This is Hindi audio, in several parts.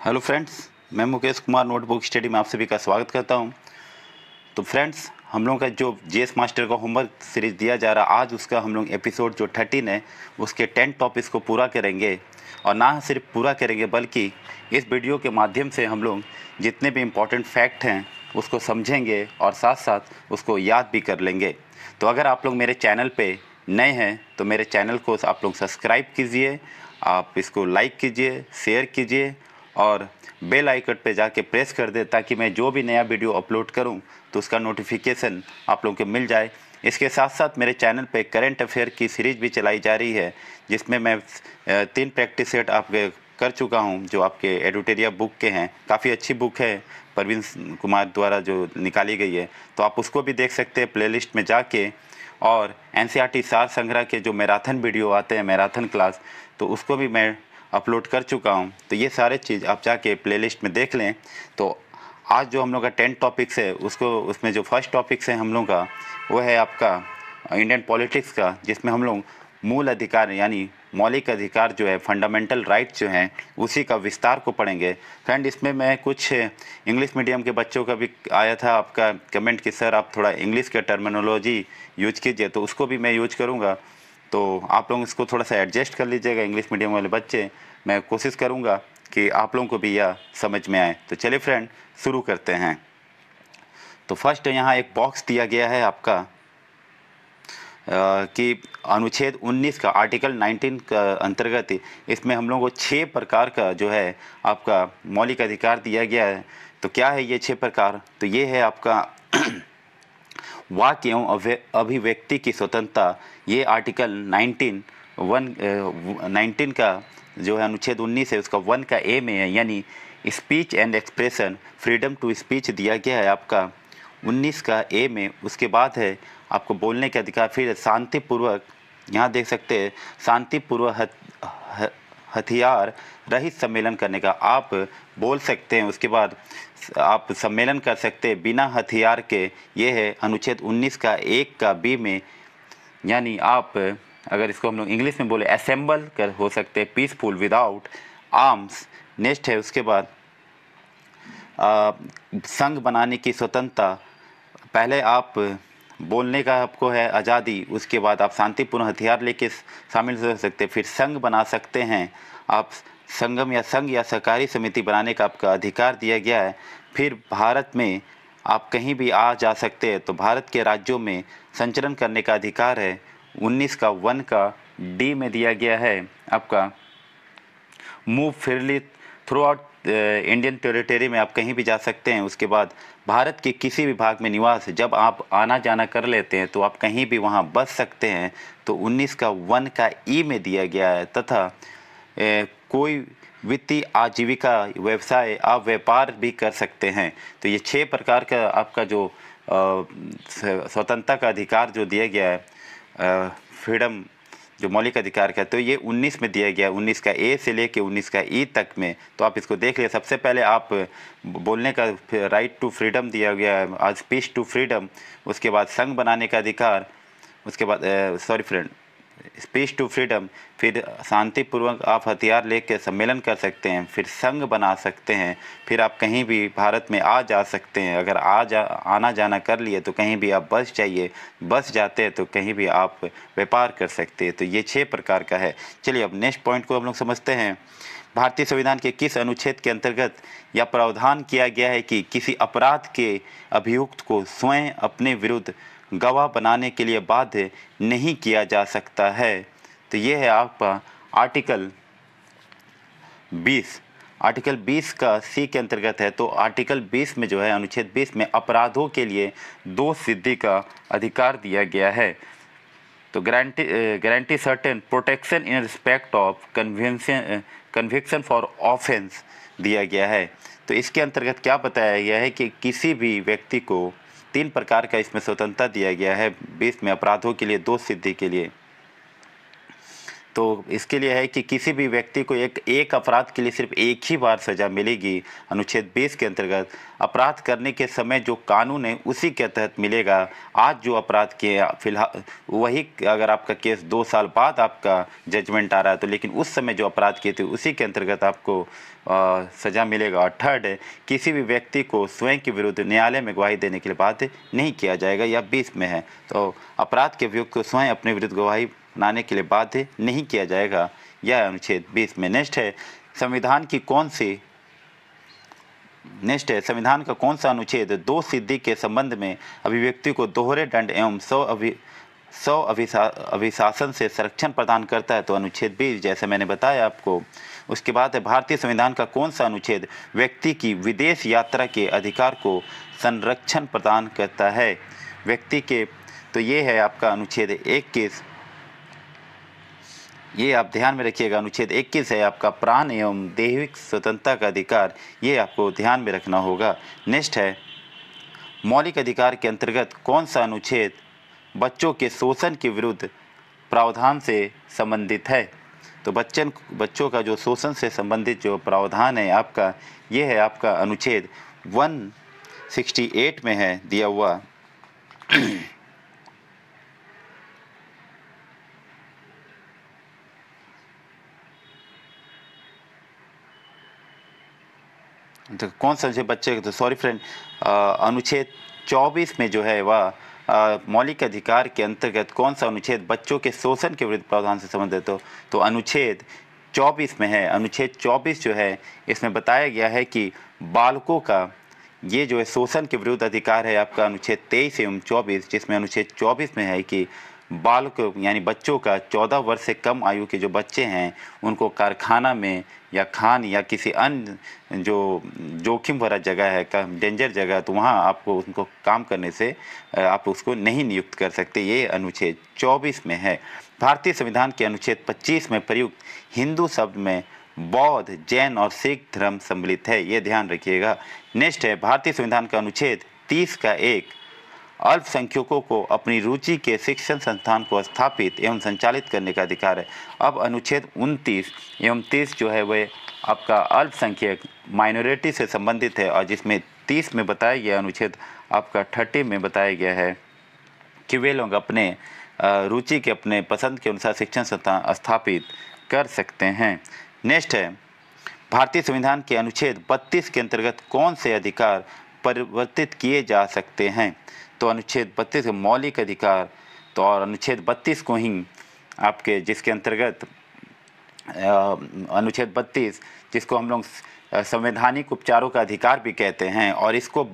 हेलो फ्रेंड्स, मैं मुकेश कुमार नोटबुक स्टडी में आप सभी का स्वागत करता हूँ। तो फ्रेंड्स, हम लोगों का जो जीएस मास्टर का होमवर्क सीरीज़ दिया जा रहा, आज उसका हम लोग एपिसोड जो थर्टीन है, उसके टेन टॉपिक्स को पूरा करेंगे। और ना सिर्फ़ पूरा करेंगे, बल्कि इस वीडियो के माध्यम से हम लोग जितने भी इम्पोर्टेंट फैक्ट हैं, उसको समझेंगे और साथ साथ उसको याद भी कर लेंगे। तो अगर आप लोग मेरे चैनल पे नए हैं तो मेरे चैनल को आप लोग सब्सक्राइब कीजिए, आप इसको लाइक कीजिए शेयर कीजिए और बेल आइकन पे जाके प्रेस कर दे ताकि मैं जो भी नया वीडियो अपलोड करूँ तो उसका नोटिफिकेशन आप लोगों को मिल जाए। इसके साथ साथ मेरे चैनल पे करंट अफेयर की सीरीज़ भी चलाई जा रही है, जिसमें मैं तीन प्रैक्टिस सेट आपके कर चुका हूँ, जो आपके एडुटेरिया बुक के हैं। काफ़ी अच्छी बुक है, परवीन कुमार द्वारा जो निकाली गई है। तो आप उसको भी देख सकते हैं प्लेलिस्ट में जाके। और एन सार संग्रह के जो मैराथन वीडियो आते हैं, मैराथन क्लास तो उसको भी मैं अपलोड कर चुका हूँ। तो ये सारे चीज़ आप जाके प्लेलिस्ट में देख लें। तो आज जो हम लोग का टेंथ टॉपिक्स है, उसको, उसमें जो फ़र्स्ट टॉपिक्स है हम लोग का, वो है आपका इंडियन पॉलिटिक्स का, जिसमें हम लोग मूल अधिकार, यानी मौलिक अधिकार जो है फंडामेंटल राइट जो हैं, उसी का विस्तार को पढ़ेंगे। फ्रेंड इसमें मैं कुछ इंग्लिश मीडियम के बच्चों का भी आया था, आपका कमेंट कि, सर, आप थोड़ा इंग्लिश के टर्मिनोलॉजी यूज़ कीजिए। तो उसको भी मैं यूज़ करूँगा। तो आप लोग इसको थोड़ा सा एडजस्ट कर लीजिएगा इंग्लिश मीडियम वाले बच्चे। मैं कोशिश करूँगा कि आप लोगों को भी यह समझ में आए। तो चलिए फ्रेंड शुरू करते हैं। तो फ़र्स्ट यहाँ एक बॉक्स दिया गया है आपका कि अनुच्छेद 19 का आर्टिकल 19 का अंतर्गत इसमें हम लोगों को छः प्रकार का जो है आपका मौलिक अधिकार दिया गया है। तो क्या है ये छः प्रकार? तो ये है आपका वाक्य एवं अभिव्यक्ति की स्वतंत्रता, ये आर्टिकल 19 वन नाइनटीन का जो है अनुच्छेद 19 है, उसका वन का ए में है, यानी speech and expression freedom to speech दिया गया है आपका। 19 का ए में, उसके बाद है, आपको बोलने का अधिकार, फिर शांतिपूर्वक, यहाँ देख सकते हैं, शांतिपूर्वक हथियार रहित सम्मेलन करने का आप बोल सकते हैं। उसके बाद आप सम्मेलन कर सकते हैं। बिना हथियार के ये है अनुच्छेद 19 का एक का बी में, यानी आप अगर इसको हम लोग इंग्लिश में बोले असेंबल कर हो सकते हैं। पीसफुल विदाउट आर्म्स नेक्स्ट है। उसके बाद संघ बनाने की स्वतंत्रता, पहले आप बोलने का आपको है आज़ादी, उसके बाद आप शांतिपूर्ण हथियार लेके शामिल हो सकते, फिर संघ बना सकते हैं। आप संगम या संघ या सहकारी समिति बनाने का आपका अधिकार दिया गया है। फिर भारत में आप कहीं भी आ जा सकते हैं तो भारत के राज्यों में संचरण करने का अधिकार है। 19 का वन का डी में दिया गया है आपका। Move freely throughout Indian territory में आप कहीं भी जा सकते हैं उसके बाद भारत के किसी भी भाग में निवास जब आप आना जाना कर लेते हैं तो आप कहीं भी वहाँ बस सकते हैं तो 19 का वन का ई में दिया गया है तथा ए, कोई वित्तीय आजीविका व्यवसाय आप व्यापार भी कर सकते हैं। तो ये छः प्रकार का आपका जो स्वतंत्रता का अधिकार जो दिया गया है फ्रीडम जो मौलिक अधिकार का तो ये 19 में दिया गया 19 का ए से लेके 19 का ई तक में। तो आप इसको देख लिया, सबसे पहले आप बोलने का राइट टू फ्रीडम दिया गया है, आज स्पीच टू फ्रीडम उसके बाद संघ बनाने का अधिकार, उसके बाद sorry friend speech to freedom, फिर शांतिपूर्वक आप हथियार लेकर सम्मेलन कर सकते हैं, फिर संघ बना सकते हैं, फिर आप कहीं भी भारत में आ जा सकते हैं। अगर आ जा, आना जाना कर लिए तो कहीं भी आप बस चाहिए बस जाते हैं तो कहीं भी आप व्यापार कर सकते हैं। तो ये छः प्रकार का है। चलिए अब नेक्स्ट पॉइंट को हम लोग समझते हैं। भारतीय संविधान के किस अनुच्छेद के अंतर्गत यह प्रावधान किया गया है कि किसी अपराध के अभियुक्त को स्वयं अपने विरुद्ध गवाह बनाने के लिए बाध्य नहीं किया जा सकता है। तो ये है आपका आर्टिकल 20 आर्टिकल 20 का सी के अंतर्गत है। तो आर्टिकल 20 में जो है, अनुच्छेद 20 में अपराधों के लिए दो सिद्धि का अधिकार दिया गया है। तो guarantee guarantee certain protection in respect of convention conviction for offence दिया गया है। तो इसके अंतर्गत क्या बताया गया है कि किसी भी व्यक्ति को तीन प्रकार का इसमें स्वतंत्रता दिया गया है, बीस में अपराधों के लिए दो सिद्धि के लिए। तो इसके लिए है कि किसी भी व्यक्ति को एक एक अपराध के लिए सिर्फ़ एक ही बार सज़ा मिलेगी, अनुच्छेद 20 के अंतर्गत। अपराध करने के समय जो कानून है, उसी के तहत मिलेगा। आज जो अपराध किए, फ़िलहाल, वही अगर आपका केस दो साल बाद आपका जजमेंट आ रहा है तो लेकिन उस समय जो अपराध किए थे, उसी के अंतर्गत आपको सज़ा मिलेगा। और थर्ड, किसी भी व्यक्ति को स्वयं के विरुद्ध न्यायालय में गवाही देने के लिए बाध्य नहीं किया जाएगा या बीस में है। तो अपराध के अभियुक्त को स्वयं अपने विरुद्ध गवाही बनाने के लिए बाध्य नहीं किया जाएगा। यह अनुच्छेद बीस में नेक्स्ट है। संविधान की कौन सी नेक्स्ट है। संविधान का कौन सा अनुच्छेद दो सिद्धि के संबंध में अभिव्यक्ति को दोहरे दंड एवं सौ अभि, सौ अभिशा अभिशासन से संरक्षण प्रदान करता है? तो अनुच्छेद बीस, जैसे मैंने बताया आपको उसके बाद है, भारतीय संविधान का कौन सा अनुच्छेद व्यक्ति की विदेश यात्रा के अधिकार को संरक्षण प्रदान करता है? व्यक्ति के तो ये है आपका अनुच्छेद इक्कीस। ये आप ध्यान में रखिएगा, अनुच्छेद 21 है आपका प्राण एवं दैविक स्वतंत्रता का अधिकार। ये आपको ध्यान में रखना होगा। नेक्स्ट है, मौलिक अधिकार के अंतर्गत कौन सा अनुच्छेद बच्चों के शोषण के विरुद्ध प्रावधान से संबंधित है? तो बच्चन, बच्चों का जो शोषण से संबंधित जो प्रावधान है आपका, ये है आपका अनुच्छेद 168 में है दिया हुआ। तो कौन सा जो बच्चे तो सॉरी फ्रेंड अनुच्छेद 24 में जो है वह मौलिक अधिकार के अंतर्गत कौन सा अनुच्छेद बच्चों के शोषण के विरुद्ध प्रावधान से संबंधित हो? तो अनुच्छेद 24 में है। अनुच्छेद 24 जो है, इसमें बताया गया है कि बालकों का ये जो है शोषण के विरुद्ध अधिकार है आपका अनुच्छेद तेईस एवं चौबीस, जिसमें अनुच्छेद चौबीस में है कि बालक, यानी बच्चों का चौदह वर्ष से कम आयु के जो बच्चे हैं, उनको कारखाना में या खान या किसी अन्य जो जोखिम भरा जगह है डेंजर जगह है तो वहाँ आपको उनको काम करने से आप उसको नहीं नियुक्त कर सकते। ये अनुच्छेद 24 में है। भारतीय संविधान के अनुच्छेद 25 में प्रयुक्त हिंदू शब्द में बौद्ध, जैन और सिख धर्म सम्मिलित है। ये ध्यान रखिएगा। नेक्स्ट है, भारतीय संविधान का अनुच्छेद 30 का एक अल्पसंख्यकों को अपनी रुचि के शिक्षण संस्थान को स्थापित एवं संचालित करने का अधिकार है। अब अनुच्छेद 29 एवं 30 जो है वह आपका अल्पसंख्यक माइनॉरिटी से संबंधित है और जिसमें 30 में बताया गया अनुच्छेद आपका 30 में बताया गया है कि वे लोग अपने रुचि के अपने पसंद के अनुसार शिक्षण संस्थान स्थापित कर सकते हैं। नेक्स्ट है, भारतीय संविधान के अनुच्छेद 32 के अंतर्गत कौन से अधिकार परिवर्तित किए जा सकते हैं? तो अनुच्छेद बत्तीस मौलिक अधिकार तो और अनुच्छेद बत्तीस को ही आपके जिसके अंतर्गत अनुच्छेद बत्तीस, जिसको हम लोग संवैधानिक उपचारों का अधिकार भी कहते हैं और इसको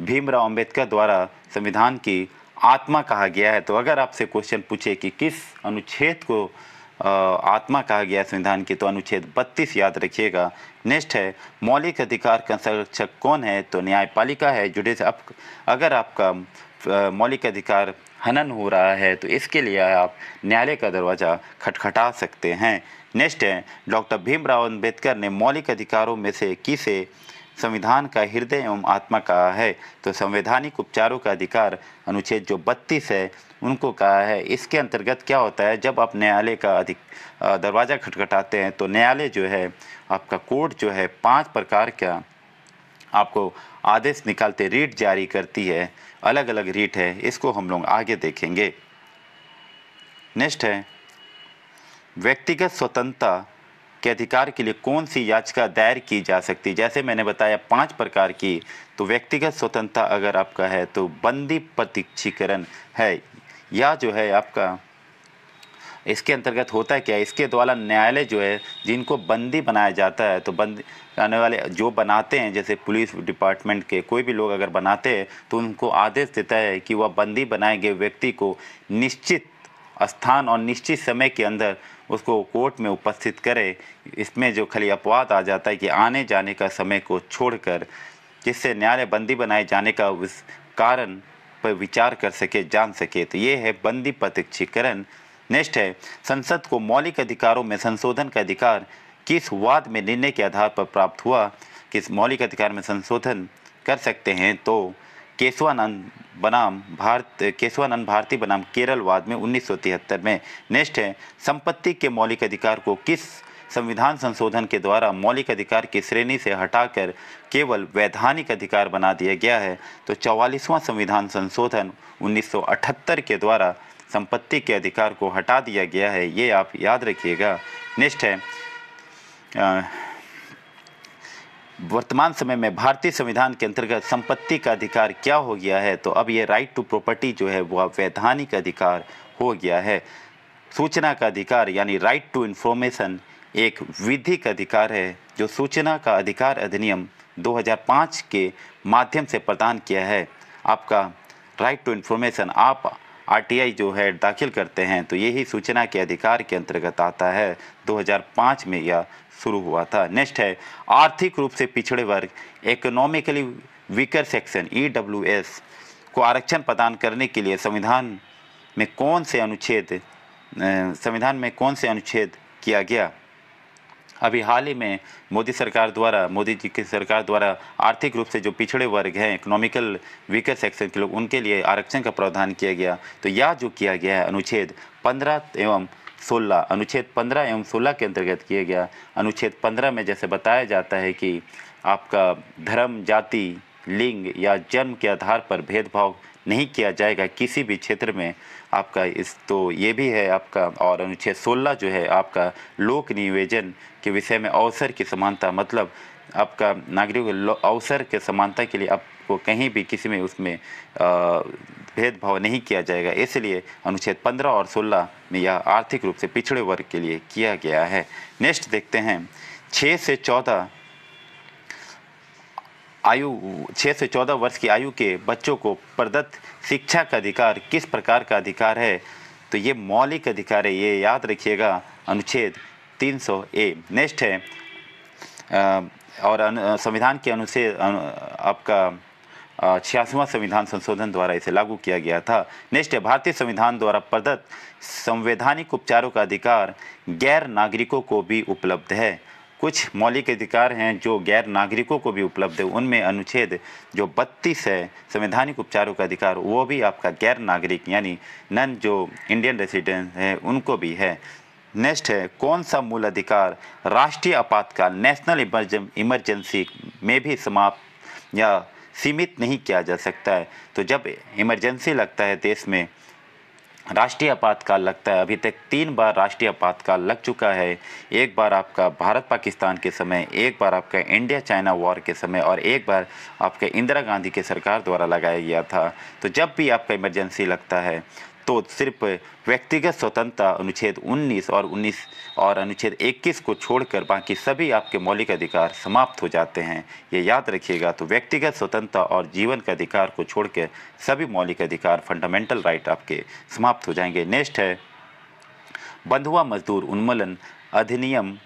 भीमराव अंबेडकर द्वारा संविधान की आत्मा कहा गया है। तो अगर आपसे क्वेश्चन पूछे कि किस अनुच्छेद को आत्मा कहा गया संविधान की तो अनुच्छेद 32 याद रखिएगा। नेक्स्ट है, मौलिक अधिकार का संरक्षक कौन है? तो न्यायपालिका है जुडिस अब अगर आपका मौलिक अधिकार हनन हो रहा है तो इसके लिए आप न्यायालय का दरवाज़ा खटखटा सकते हैं। नेक्स्ट है, डॉक्टर भीमराव अंबेडकर ने मौलिक अधिकारों में से किसे संविधान का हृदय एवं आत्मा कहा है। तो संवैधानिक उपचारों का अधिकार अनुच्छेद जो बत्तीस है उनको कहा है, इसके अंतर्गत क्या होता है, जब आप न्यायालय का अधिक दरवाज़ा खटखटाते हैं तो न्यायालय जो है, आपका कोर्ट जो है, पाँच प्रकार का आपको आदेश निकालते, रीट जारी करती है अलग अलग रीट है, इसको हम लोग आगे देखेंगे। नेक्स्ट है, व्यक्तिगत स्वतंत्रता के अधिकार के लिए कौन सी याचिका दायर की जा सकती जैसे मैंने बताया, पाँच प्रकार की तो व्यक्तिगत स्वतंत्रता अगर आपका है तो बंदी प्रतीक्षीकरण है। या जो है आपका, इसके अंतर्गत होता है? क्या इसके द्वारा न्यायालय जो है, जिनको बंदी बनाया जाता है तो बंदी आने वाले जो बनाते हैं, जैसे पुलिस डिपार्टमेंट के कोई भी लोग अगर बनाते हैं तो उनको आदेश देता है कि वह बंदी बनाए गए व्यक्ति को निश्चित स्थान और निश्चित समय के अंदर उसको कोर्ट में उपस्थित करे। इसमें जो खाली अपवाद आ जाता है कि आने जाने का समय को छोड़कर, जिससे न्यायालय बंदी बनाए जाने का कारण पर विचार कर सके, जान सके। तो ये है बंदी प्रत्यक्षीकरण। नेक्स्ट है, संसद को मौलिक अधिकारों में संशोधन का अधिकार किस वाद में निर्णय के आधार पर प्राप्त हुआ, किस मौलिक अधिकार में संशोधन कर सकते हैं? तो केशवानंद बनाम भारत, केशवानंद भारती बनाम केरल वाद में उन्नीस सौ तिहत्तर में। नेक्स्ट है, संपत्ति के मौलिक अधिकार को किस संविधान संशोधन के द्वारा मौलिक अधिकार की श्रेणी से हटाकर केवल वैधानिक अधिकार बना दिया गया है। तो चौवालीसवां संविधान संशोधन 1978 के द्वारा संपत्ति के अधिकार को हटा दिया गया है, ये आप याद रखिएगा। नेक्स्ट है वर्तमान समय में भारतीय संविधान के अंतर्गत संपत्ति का अधिकार क्या हो गया है? तो अब ये राइट टू प्रॉपर्टी जो है वह वैधानिक अधिकार हो गया है। सूचना का अधिकार यानी राइट टू इन्फॉर्मेशन एक विधिक अधिकार है, जो सूचना का अधिकार अधिनियम 2005 के माध्यम से प्रदान किया है। आपका राइट टू इन्फॉर्मेशन आप आरटीआई जो है, दाखिल करते हैं तो यही सूचना के अधिकार के अंतर्गत आता है। 2005 में यह शुरू हुआ था। नेक्स्ट है, आर्थिक रूप से पिछड़े वर्ग इकोनॉमिकली वीकर सेक्शन ईडब्ल्यूएस को आरक्षण प्रदान करने के लिए संविधान में कौन से अनुच्छेद संविधान में कौन से अनुच्छेद किया गया? अभी हाल ही में मोदी सरकार द्वारा, मोदी जी की सरकार द्वारा आर्थिक रूप से जो पिछड़े वर्ग हैं इकोनॉमिकल वीकर सेक्शन के लोग, उनके लिए आरक्षण का प्रावधान किया गया। तो यह जो किया गया है, अनुच्छेद पंद्रह एवं सोलह, अनुच्छेद पंद्रह एवं सोलह के अंतर्गत किया गया। अनुच्छेद पंद्रह में जैसे बताया जाता है कि आपका धर्म, जाति, लिंग या जन्म के आधार पर भेदभाव नहीं किया जाएगा किसी भी क्षेत्र में। आपका इस तो ये भी है आपका, और अनुच्छेद सोलह जो है आपका लोक निवेदन के विषय में अवसर की समानता मतलब आपका नागरिक अवसर के समानता के लिए आपको कहीं भी किसी में उसमें भेदभाव नहीं किया जाएगा। इसलिए अनुच्छेद पंद्रह और सोलह में यह आर्थिक रूप से पिछड़े वर्ग के लिए किया गया है। नेक्स्ट देखते हैं। छः से चौदह आयु छः से चौदह वर्ष की आयु के बच्चों को प्रदत्त शिक्षा का अधिकार किस प्रकार का अधिकार है? तो ये मौलिक अधिकार है, ये याद रखिएगा। अनुच्छेद 300 ए। नेक्स्ट है और संविधान के अनुच्छेद आपका छियासवा संविधान संशोधन द्वारा इसे लागू किया गया था। नेक्स्ट है, भारतीय संविधान द्वारा प्रदत्त संवैधानिक उपचारों का अधिकार गैर नागरिकों को भी उपलब्ध है। कुछ मौलिक अधिकार हैं जो गैर नागरिकों को भी उपलब्ध है। उनमें अनुच्छेद जो बत्तीस है, संवैधानिक उपचारों का अधिकार, वो भी आपका गैर नागरिक, यानी नन जो इंडियन रेसिडेंट है, उनको भी है। नेक्स्ट है, कौन सा मूल अधिकार राष्ट्रीय आपातकाल, नेशनल इमरजेंसी में भी समाप्त या सीमित नहीं किया जा सकता है? तो जब इमरजेंसी लगता है देश में राष्ट्रीय आपातकाल लगता है। अभी तक तीन बार राष्ट्रीय आपातकाल लग चुका है। एक बार आपका भारत पाकिस्तान के समय, एक बार आपका इंडिया चाइना वॉर के समय और एक बार आपके इंदिरा गांधी के सरकार द्वारा लगाया गया था। तो जब भी आपका इमरजेंसी लगता है तो सिर्फ़ व्यक्तिगत स्वतंत्रता अनुच्छेद 19 और 19 और अनुच्छेद 21 को छोड़कर बाकी सभी आपके मौलिक अधिकार समाप्त हो जाते हैं। ये याद रखिएगा तो व्यक्तिगत स्वतंत्रता और जीवन के अधिकार को छोड़कर सभी मौलिक अधिकार फंडामेंटल राइट आपके समाप्त हो जाएँगे। नेक्स्ट है, बंधुआ मजदूर उन्मूलन अधिनियम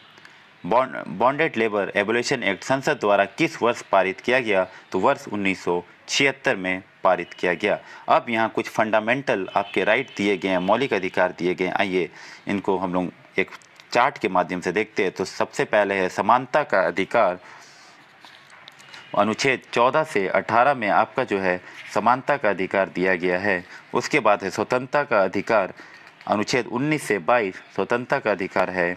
बॉन्डेड लेबर एबोल्यूशन एक्ट संसद द्वारा किस वर्ष पारित किया गया? तो वर्ष उन्नीस सौ छिहत्तर में पारित किया गया। अब यहाँ कुछ फंडामेंटल आपके राइट दिए गए हैं, मौलिक अधिकार दिए गए आइए इनको हम लोग एक चार्ट के माध्यम से देखते हैं। तो सबसे पहले है समानता का अधिकार। अनुच्छेद 14 से 18 में आपका जो है समानता का अधिकार दिया गया है। उसके बाद है स्वतंत्रता का अधिकार। अनुच्छेद 19 से 22 स्वतंत्रता का अधिकार है।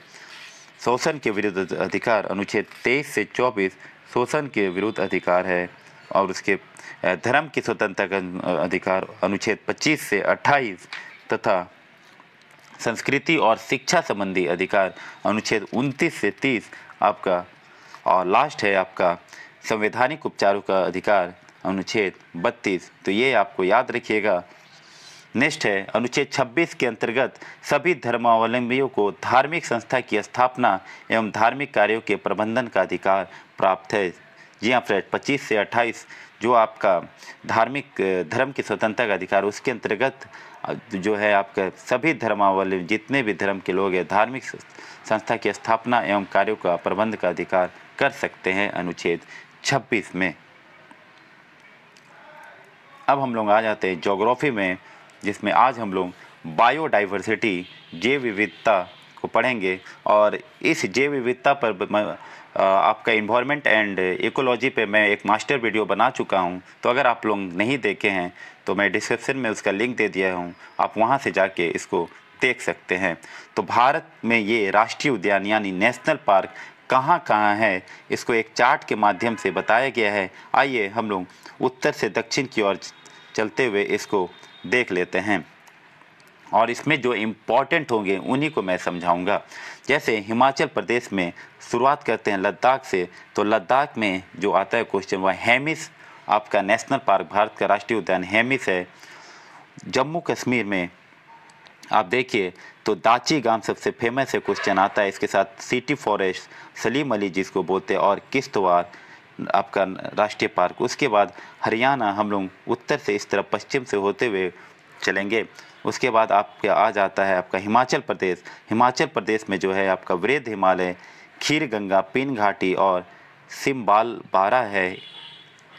शोषण के विरुद्ध अधिकार। अनुच्छेद 23 से 24 शोषण के विरुद्ध अधिकार है। और उसके धर्म की स्वतंत्रता का अधिकार अनुच्छेद 25 से 28 तथा संस्कृति और शिक्षा संबंधी अधिकार अनुच्छेद 29 से 30 आपका, और लास्ट है आपका संवैधानिक उपचारों का अधिकार अनुच्छेद 32 तो ये आपको याद रखिएगा। नेक्स्ट है, अनुच्छेद 26 के अंतर्गत सभी धर्मावलंबियों को धार्मिक संस्था की स्थापना एवं धार्मिक कार्यों के प्रबंधन का अधिकार प्राप्त है। जी हाँ फ्रेंड 25 से 28 जो आपका धार्मिक, धर्म की स्वतंत्रता का अधिकार, उसके अंतर्गत जो है आपका सभी धर्मावली जितने भी धर्म के लोग हैं, धार्मिक संस्था की स्थापना एवं कार्यों का प्रबंध का अधिकार कर सकते हैं, अनुच्छेद 26 में। अब हम लोग आ जाते हैं जोग्राफी में, जिसमें आज हम लोग बायोडाइवर्सिटी जैव विविधता को पढ़ेंगे और इस जैव विविधता पर आपका इन्वायरमेंट एंड इकोलॉजी पे मैं एक मास्टर वीडियो बना चुका हूँ। तो अगर आप लोग नहीं देखे हैं तो मैं डिस्क्रिप्शन में उसका लिंक दे दिया हूँ। आप वहाँ से जाके इसको देख सकते हैं। तो भारत में ये राष्ट्रीय उद्यान यानी नेशनल पार्क कहाँ कहाँ है, इसको एक चार्ट के माध्यम से बताया गया है। आइए हम लोग उत्तर से दक्षिण की ओर चलते हुए इसको देख लेते हैं। और इसमें जो इम्पोर्टेंट होंगे, उन्हीं को मैं समझाऊँगा। जैसे हिमाचल प्रदेश में शुरुआत करते हैं लद्दाख से तो लद्दाख में जो आता है क्वेश्चन वह हेमिस, आपका नेशनल पार्क, भारत का राष्ट्रीय उद्यान हेमिस है। जम्मू कश्मीर में आप देखिए तो दाची गाँव सबसे फ़ेमस है क्वेश्चन आता है, इसके साथ सिटी फॉरेस्ट सलीम अली जिसको बोलते हैं, और किश्तवाड़, आपका राष्ट्रीय पार्क। उसके बाद हरियाणा हम लोग उत्तर से इस तरफ़ पश्चिम से होते हुए चलेंगे। उसके बाद आपके आ जाता है आपका हिमाचल प्रदेश। हिमाचल प्रदेश में जो है आपका वृद्ध हिमालय खीर गंगा पिन घाटी और सिम्बाल बारा है।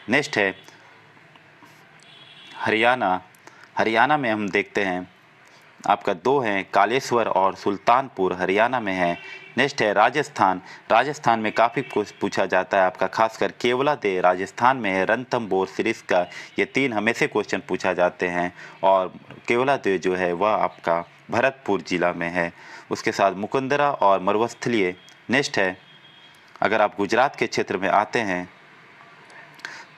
नेक्स्ट है हरियाणा। हरियाणा में हम देखते हैं, आपका दो हैं, कालेश्वर और सुल्तानपुर हरियाणा में है। नेक्स्ट है राजस्थान। राजस्थान में काफ़ी कुछ पूछा जाता है आपका, खासकर केवला दे राजस्थान में है रंथम बोर सीरीज़ का, ये तीन हमेशा क्वेश्चन पूछा जाते हैं और केवला दे जो है वह आपका भरतपुर जिला में है। उसके साथ मुकुंदरा और मरुस्थलीय। नेक्स्ट है, अगर आप गुजरात के क्षेत्र में आते हैं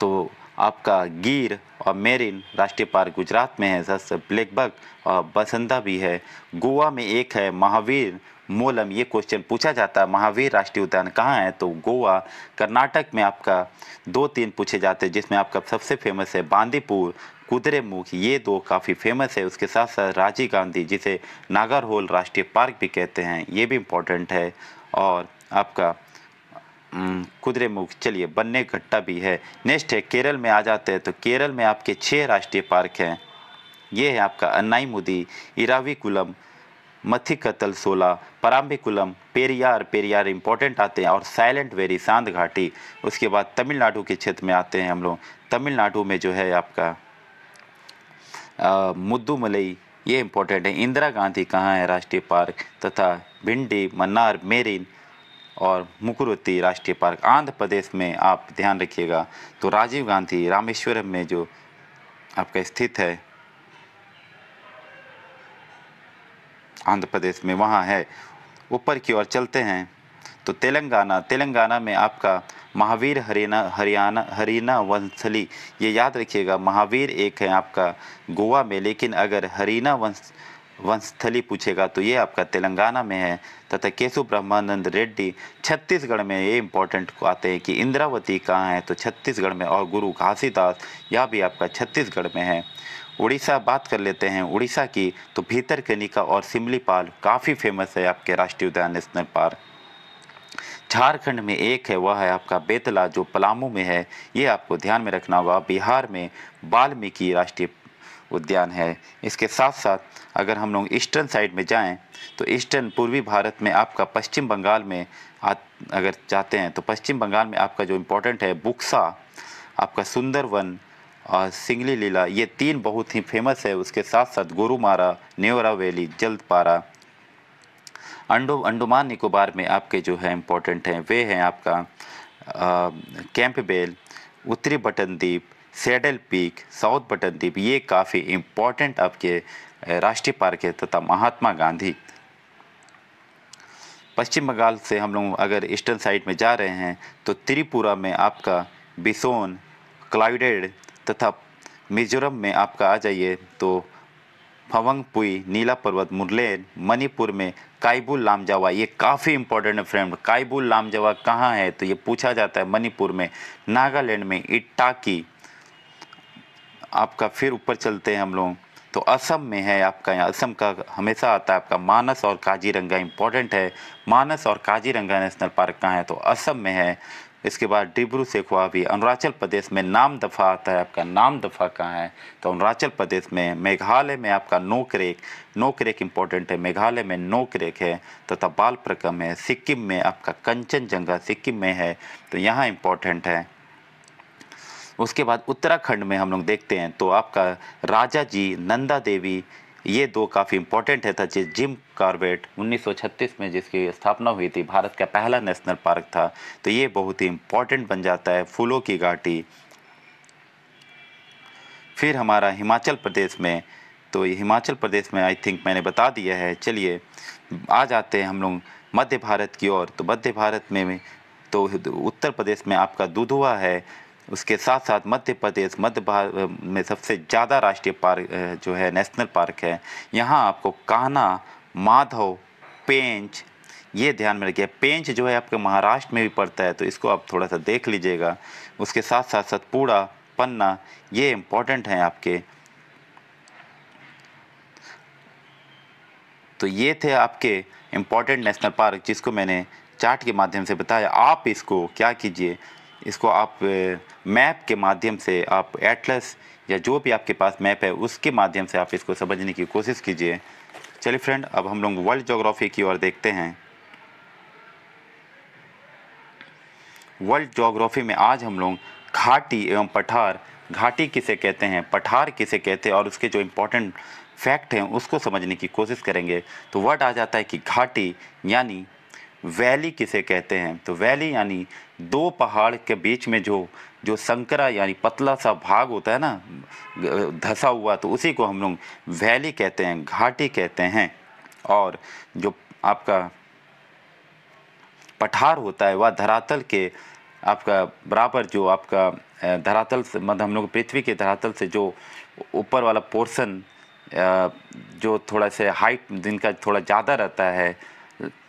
तो आपका गिर और मेरिन राष्ट्रीय पार्क गुजरात में है, जस ब्लैकबक और बसंदा भी है। गोवा में एक है महावीर मोलम ये क्वेश्चन पूछा जाता है महावीर राष्ट्रीय उद्यान कहाँ है? तो गोवा, कर्नाटक में आपका दो तीन पूछे जाते हैं, जिसमें आपका सबसे फ़ेमस है बांदीपुर, कुदरेमुख, ये दो काफ़ी फ़ेमस है। उसके साथ साथ राजीव गांधी जिसे नागरहोल राष्ट्रीय पार्क भी कहते हैं, ये भी इम्पोर्टेंट है। और आपका कुदरेमुख, चलिए बन्ने घट्टा भी है। नेक्स्ट है, केरल में आ जाते हैं तो केरल में आपके छः राष्ट्रीय पार्क हैं। ये है आपका अन्नाई मुदी इराविकुलम मथिकतल सोला, पराम्बिकुलम, पेरियार पेरियार इंपॉर्टेंट आते हैं और साइलेंट वेरी सांद घाटी। उसके बाद तमिलनाडु के क्षेत्र में आते हैं हम लोग। तमिलनाडु में जो है आपका मुद्दूमलई, ये इंपॉर्टेंट है। इंदिरा गांधी कहाँ है राष्ट्रीय पार्क? तथा भिंडी, मन्नार, मेरिन और मुकुरुती राष्ट्रीय पार्क। आंध्र प्रदेश में आप ध्यान रखिएगा। तो राजीव गांधी रामेश्वरम में जो आपका स्थित है आंध्र प्रदेश में वहाँ है। ऊपर की ओर चलते हैं। तो तेलंगाना तेलंगाना में आपका महावीर हरियाणा हरियाणा हरियाणा वंशली, ये याद रखिएगा, महावीर एक है आपका गोवा में, लेकिन अगर हरीना वंश वंशस्थली पूछेगा तो ये आपका तेलंगाना में है। तथा केशु ब्रह्मानंद रेड्डी, छत्तीसगढ़ में ये इंपॉर्टेंट आते हैं कि इंद्रावती कहाँ है तो छत्तीसगढ़ में और गुरु घासीदास, यह भी आपका छत्तीसगढ़ में है। उड़ीसा बात कर लेते हैं। उड़ीसा की तो भीतरकनिका और सिमलीपाल काफ़ी फ़ेमस है आपके राष्ट्रीय उद्यान नेशनल पार्क। झारखंड में एक है वह है आपका बेतला जो पलामू में है। ये आपको ध्यान में रखना होगा बिहार में वाल्मीकि राष्ट्रीय उद्यान है। इसके साथ साथ अगर हम लोग ईस्टर्न साइड में जाएँ तो ईस्टर्न पूर्वी भारत में आपका पश्चिम बंगाल में आ, अगर जाते हैं तो पश्चिम बंगाल में आपका जो इम्पोर्टेंट है बुक्सा आपका सुंदरवन और सिंगली लीला, ये तीन बहुत ही फ़ेमस है। उसके साथ साथ गुरुमारा नेवरा वैली जल्दपारा अंडो, अंडोमान निकोबार में आपके जो है इम्पोर्टेंट हैं, वे हैं आपका कैंप बेल, उत्तरी बटन द्वीप सेडल पीक, साउथ बटन द्वीप ये काफ़ी इम्पोर्टेंट आपके राष्ट्रीय पार्क है तथा महात्मा गांधी। पश्चिम बंगाल से हम लोग अगर ईस्टर्न साइड में जा रहे हैं तो त्रिपुरा में आपका बिसोन, क्लाइडेड तथा मिजोरम में आपका आ जाइए। तो फवंगपुई, नीला पर्वत, मुरलेन, मणिपुर में काइबुल लामजावा, ये काफ़ी इंपॉर्टेंट है फ्रेंड काइबुल लामजावा कहाँ है? तो ये पूछा जाता है मणिपुर में। नागालैंड में इट्टाकी आपका फिर ऊपर चलते हैं हम लोग। तो असम में है आपका यहाँ। असम का हमेशा आता है आपका। मानस और काजीरंगा इंपॉर्टेंट है। मानस और काजीरंगा नेशनल पार्क कहाँ है? तो असम में है। इसके बाद डिब्रू सेखवा भी अरुणाचल प्रदेश में नाम दफ़ा आता है। आपका नाम दफ़ा कहाँ है? तो अरुणाचल प्रदेश में मेघालय में आपका नोकरेक नोकरेक इंपॉर्टेंट है। मेघालय में नोकरेक है। तथा तो बाल प्रकम है। सिक्किम में आपका कंचनजंगा सिक्किम में है। तो यहाँ इम्पोर्टेंट है। उसके बाद उत्तराखंड में हम लोग देखते हैं तो आपका राजा जी नंदा देवी ये दो काफ़ी इंपॉर्टेंट है था जिम कार्बेट 1936 में जिसकी स्थापना हुई थी, भारत का पहला नेशनल पार्क था। तो ये बहुत ही इम्पोर्टेंट बन जाता है, फूलों की घाटी। फिर हमारा हिमाचल प्रदेश में तो हिमाचल प्रदेश में आई थिंक मैंने बता दिया है। चलिए आ जाते हैं हम लोग मध्य भारत की ओर। तो मध्य भारत में तो उत्तर प्रदेश में आपका दुधुआ है उसके साथ साथ मध्य प्रदेश, मध्य भारत में सबसे ज़्यादा राष्ट्रीय पार्क जो है नेशनल पार्क है। यहाँ आपको कान्हा, माधव, पेंच, ये ध्यान में रखिए, पेंच जो है आपके महाराष्ट्र में भी पड़ता है तो इसको आप थोड़ा सा देख लीजिएगा। उसके साथ साथ सतपुड़ा, पन्ना, ये इम्पोर्टेंट हैं आपके। तो ये थे आपके इम्पोर्टेंट नेशनल पार्क जिसको मैंने चार्ट के माध्यम से बताया। आप इसको क्या कीजिए? इसको आप मैप के माध्यम से आप एटलस या जो भी आपके पास मैप है, उसके माध्यम से आप इसको समझने की कोशिश कीजिए। चलिए फ्रेंड, अब हम लोग वर्ल्ड जोग्राफी की ओर देखते हैं। वर्ल्ड जोग्राफी में आज हम लोग घाटी एवं पठार, घाटी किसे कहते हैं, पठार किसे कहते हैं और उसके जो इम्पोर्टेंट फैक्ट हैं, उसको समझने की कोशिश करेंगे। तो वर्ड आ जाता है कि घाटी, यानी वैली किसे कहते हैं? तो वैली यानी दो पहाड़ के बीच में जो जो संकरा यानी पतला सा भाग होता है ना धसा हुआ तो उसी को हम लोग वैली कहते हैं, घाटी कहते हैं। और जो आपका पठार होता है, वह धरातल के आपका बराबर जो आपका धरातल से मतलब हम लोग पृथ्वी के धरातल से जो ऊपर वाला पोर्शन जो थोड़ा से हाइट, जिनका थोड़ा ज़्यादा रहता है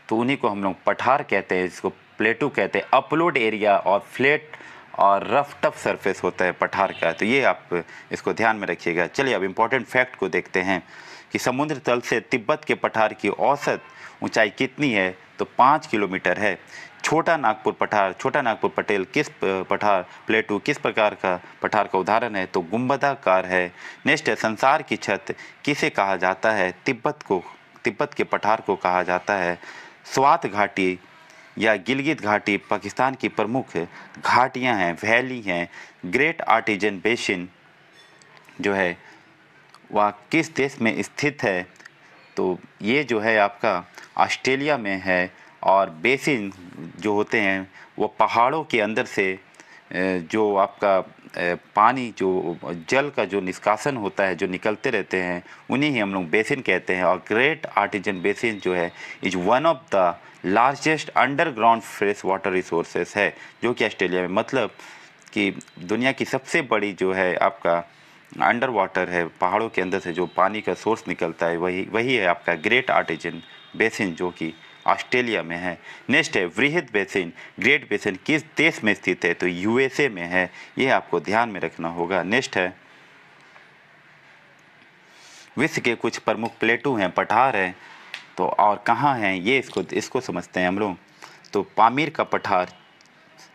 तो उन्हीं को हम लोग पठार कहते हैं, इसको प्लेटू कहते हैं, अपलोड एरिया और फ्लेट और रफ टफ सरफेस होता है पठार का। तो ये आप इसको ध्यान में रखिएगा। चलिए अब इम्पोर्टेंट फैक्ट को देखते हैं कि समुद्र तल से तिब्बत के पठार की औसत ऊंचाई कितनी है? तो पाँच किलोमीटर है। छोटा नागपुर पठार, छोटा नागपुर पटेल किस पठार, प्लेटू किस प्रकार का पठार का उदाहरण है? तो गुम्बदाकार है। नेक्स्ट है, संसार की छत किसे कहा जाता है? तिब्बत को, तिब्बत के पठार को कहा जाता है। स्वात घाटी या गिलगित घाटी पाकिस्तान की प्रमुख घाटियाँ हैं, वैली हैं। ग्रेट आर्टिजन बेसिन जो है, वह किस देश में स्थित है? तो ये जो है आपका ऑस्ट्रेलिया में है और बेसिन जो होते हैं, वो पहाड़ों के अंदर से जो आपका पानी, जो जल का जो निष्कासन होता है, जो निकलते रहते हैं, उन्हें ही हम लोग बेसिन कहते हैं। और ग्रेट आर्टिजन बेसिन जो है, is one of the largest underground fresh water resources है, जो कि ऑस्ट्रेलिया में। मतलब कि दुनिया की सबसे बड़ी जो है आपका अंडर वाटर है, पहाड़ों के अंदर से जो पानी का सोर्स निकलता है, वही वही है आपका ग्रेट आर्टिजन बेसिन, जो कि ऑस्ट्रेलिया में है। नेक्स्ट है, वृहद बेसिन, ग्रेट बेसिन किस देश में स्थित है? तो यूएसए में है। यह आपको ध्यान में रखना होगा। नेक्स्ट है, विश्व के कुछ प्रमुख प्लेटू हैं। पठार हैं तो और कहाँ हैं? ये इसको इसको समझते हैं हम लोग। तो पामीर का पठार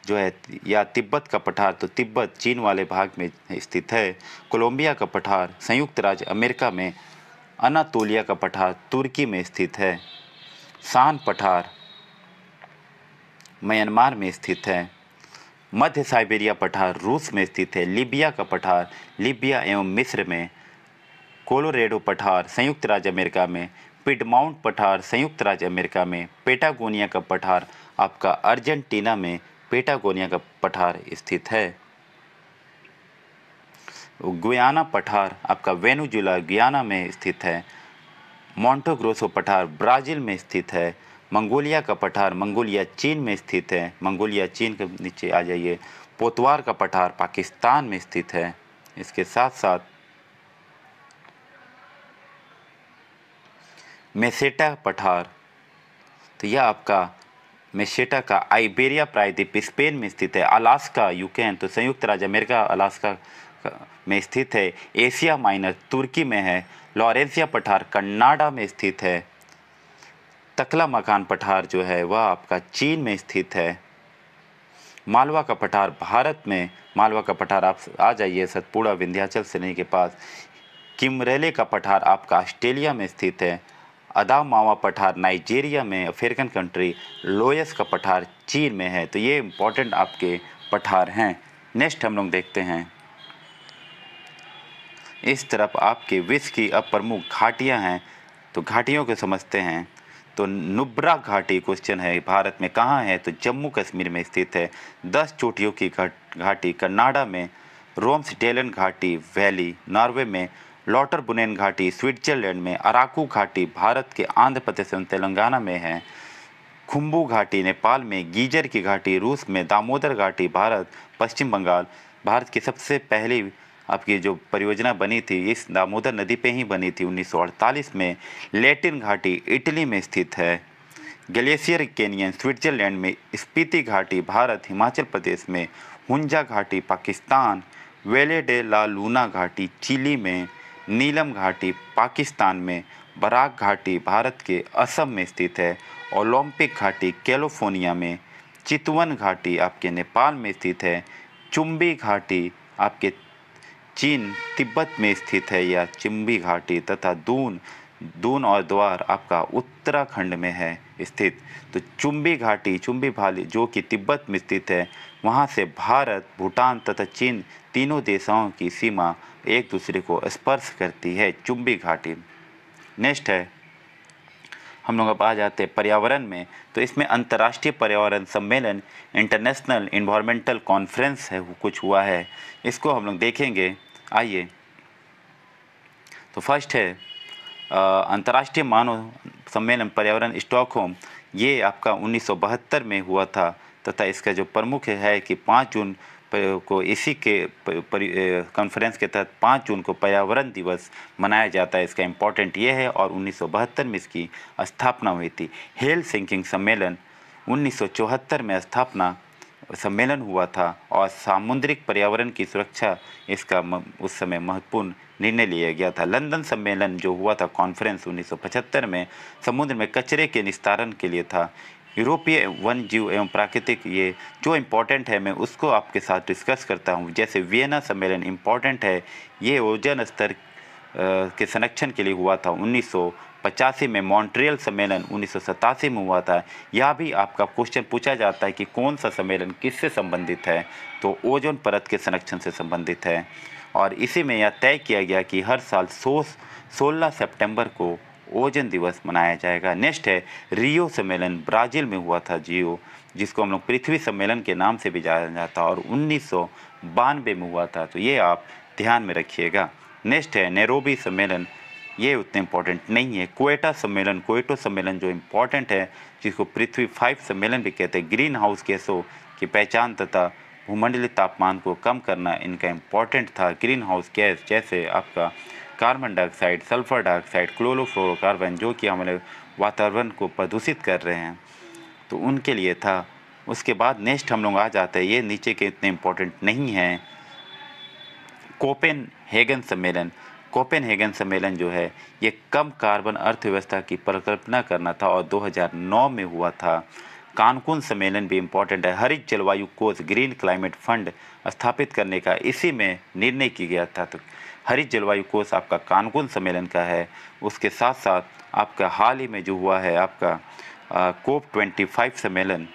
जो है, या तिब्बत का पठार तो तिब्बत चीन वाले भाग में स्थित है। कोलंबिया का पठार, संयुक्त राज्य अमेरिका में अनातोलिया का पठार तुर्की में स्थित है। सान पठार। म्यांमार में स्थित है। मध्य साइबेरिया पठार, रूस में स्थित है। लीबिया का पठार, लीबिया एवं मिस्र में। कोलोरेडो पठार, संयुक्त राज्य अमेरिका में। पिडमाउंट पठार, संयुक्त राज्य अमेरिका में। पेटागोनिया का पठार, आपका अर्जेंटीना में। पेटागोनिया का पठार स्थित है। गुयाना पठार, आपका वेनुजुला, गुयाना में स्थित है। मोंटोग्रोसो पठार ब्राज़ील में स्थित है, मंगोलिया का पठार मंगोलिया चीन में स्थित है, मंगोलिया चीन के नीचे आ जाइए, पोतवार का पठार पाकिस्तान में स्थित है। इसके साथ साथ मेसेटा पठार तो यह आपका मेसेटा का आइबेरिया प्रायद्वीप स्पेन में स्थित है, अलास्का, यूक्रेन तो संयुक्त राज्य अमेरिका, अलास्का में स्थित है। एशिया माइनर तुर्की में है। लॉरेंसिया पठार कन्नाडा में स्थित है। तकला मकान पठार जो है, वह आपका चीन में स्थित है। मालवा का पठार भारत में। मालवा का पठार आप आ जाइए सतपुड़ा विंध्याचल श्रेणी के पास। किमरेले का पठार आपका ऑस्ट्रेलिया में स्थित है। अदा मावा पठार नाइजीरिया में। अफ्रीकन कंट्री लोयस का पठार चीन में है। तो ये इम्पोर्टेंट आपके पठार हैं। नेक्स्ट हम लोग देखते हैं। इस तरफ़ आपके विश्व की अब प्रमुख घाटियाँ हैं तो घाटियों को समझते हैं। तो नुब्रा घाटी क्वेश्चन है, भारत में कहाँ है? तो जम्मू कश्मीर में स्थित है। दस चोटियों की घाटी कनाडा में, रोम्स डेलन घाटी वैली नॉर्वे में, लॉटर बुनेन घाटी स्विट्जरलैंड में, अराकू घाटी भारत के आंध्र प्रदेश एवं तेलंगाना में है। खुम्बू घाटी नेपाल में, गीजर की घाटी रूस में, दामोदर घाटी भारत, पश्चिम बंगाल, भारत की सबसे पहली आपकी जो परियोजना बनी थी, इस दामोदर नदी पे ही बनी थी 1948 में लेटिन घाटी इटली में स्थित है। ग्लेशियर केनियन, स्विट्जरलैंड में स्पीति घाटी, भारत, हिमाचल प्रदेश में हुंजा घाटी, Pakistan, Valle de la Luna घाटी, चिली में नीलम घाटी, पाकिस्तान में बराक घाटी, भारत के असम में स्थित है। ओलंपिक घाटी, कैलिफ़ोर्निया में चितवन घाटी आपके नेपाल में स्थित है। चुम्बी घाटी आपके चीन तिब्बत में स्थित है, या चिम्बी घाटी तथा दून दून और द्वार आपका उत्तराखंड में है, स्थित। तो चुम्बी घाटी चुम्बी भाली जो कि तिब्बत में स्थित है, वहाँ से भारत, भूटान तथा चीन तीनों देशों की सीमा एक दूसरे को स्पर्श करती है चुम्बी घाटी। नेक्स्ट है, हम लोग अब आ जाते हैं पर्यावरण में। तो इसमें अंतर्राष्ट्रीय पर्यावरण सम्मेलन इंटरनेशनल इन्वायरमेंटल कॉन्फ्रेंस है कुछ हुआ है। इसको हम लोग देखेंगे। आइए। तो फ़र्स्ट है अंतर्राष्ट्रीय मानव सम्मेलन पर्यावरण स्टॉकहोम ये आपका 1972 में हुआ था, तथा इसका जो प्रमुख है कि 5 जून को इसी के कॉन्फ्रेंस के तहत पाँच जून को पर्यावरण दिवस मनाया जाता है। इसका इम्पोर्टेंट ये है और उन्नीस सौ बहत्तर में इसकी स्थापना हुई थी। हेल सिंकिंग सम्मेलन उन्नीस सौ चौहत्तर में स्थापना सम्मेलन हुआ था और सामुद्रिक पर्यावरण की सुरक्षा इसका उस समय महत्वपूर्ण निर्णय लिया गया था। लंदन सम्मेलन जो हुआ था कॉन्फ्रेंस 1975 में समुद्र में कचरे के निस्तारण के लिए था। यूरोपीय वन जीव एवं प्राकृतिक ये जो इम्पोर्टेंट है, मैं उसको आपके साथ डिस्कस करता हूँ। जैसे वियना सम्मेलन इम्पोर्टेंट है, ये ओजन स्तर के संरक्षण के लिए हुआ था उन्नीस सौ पचासी में मॉन्ट्रियल सम्मेलन उन्नीस सौ सतासी में हुआ था। यह भी आपका क्वेश्चन पूछा जाता है कि कौन सा सम्मेलन किससे संबंधित है? तो ओजोन परत के संरक्षण से संबंधित है। और इसी में यह तय किया गया कि हर साल सो सोलह सेप्टेम्बर को ओजन दिवस मनाया जाएगा। नेक्स्ट है, रियो सम्मेलन ब्राज़ील में हुआ था जियो, जिसको हम लोग पृथ्वी सम्मेलन के नाम से भी जाना जाता और उन्नीस सौ बानवे में हुआ था। तो ये आप ध्यान में रखिएगा। नेक्स्ट है, नेरोबी सम्मेलन ये उतने इम्पोर्टेंट नहीं है। कोयटा सम्मेलन कोएटो सम्मेलन जो इम्पोर्टेंट है, जिसको पृथ्वी फाइव सम्मेलन भी कहते हैं ग्रीन हाउस गैसों की पहचान तथा भूमंडलीय तापमान को कम करना इनका इम्पोर्टेंट था। ग्रीन हाउस गैस जैसे आपका carbon dioxide sulphur dioxide chlorofluorocarbon जो कि हमारे वातावरण को प्रदूषित कर रहे हैं। तो उनके लिए था। उसके बाद नेक्स्ट हम लोग आ जाते हैं। ये नीचे के इतने इम्पोर्टेंट नहीं हैं। कोपेन हेगन सम्मेलन। कोपेन हेगन सम्मेलन जो है, ये कम कार्बन अर्थव्यवस्था की परिकल्पना करना था और 2009 में हुआ था। कानकुन सम्मेलन भी इम्पोर्टेंट है। हरित जलवायु कोष ग्रीन क्लाइमेट फंड स्थापित करने का, इसी में निर्णय किया गया था। तो हरित जलवायु कोष आपका कानकुन सम्मेलन का है। उसके साथ साथ आपका हाल ही में जो हुआ है, आपका कोप ट्वेंटी फाइव सम्मेलन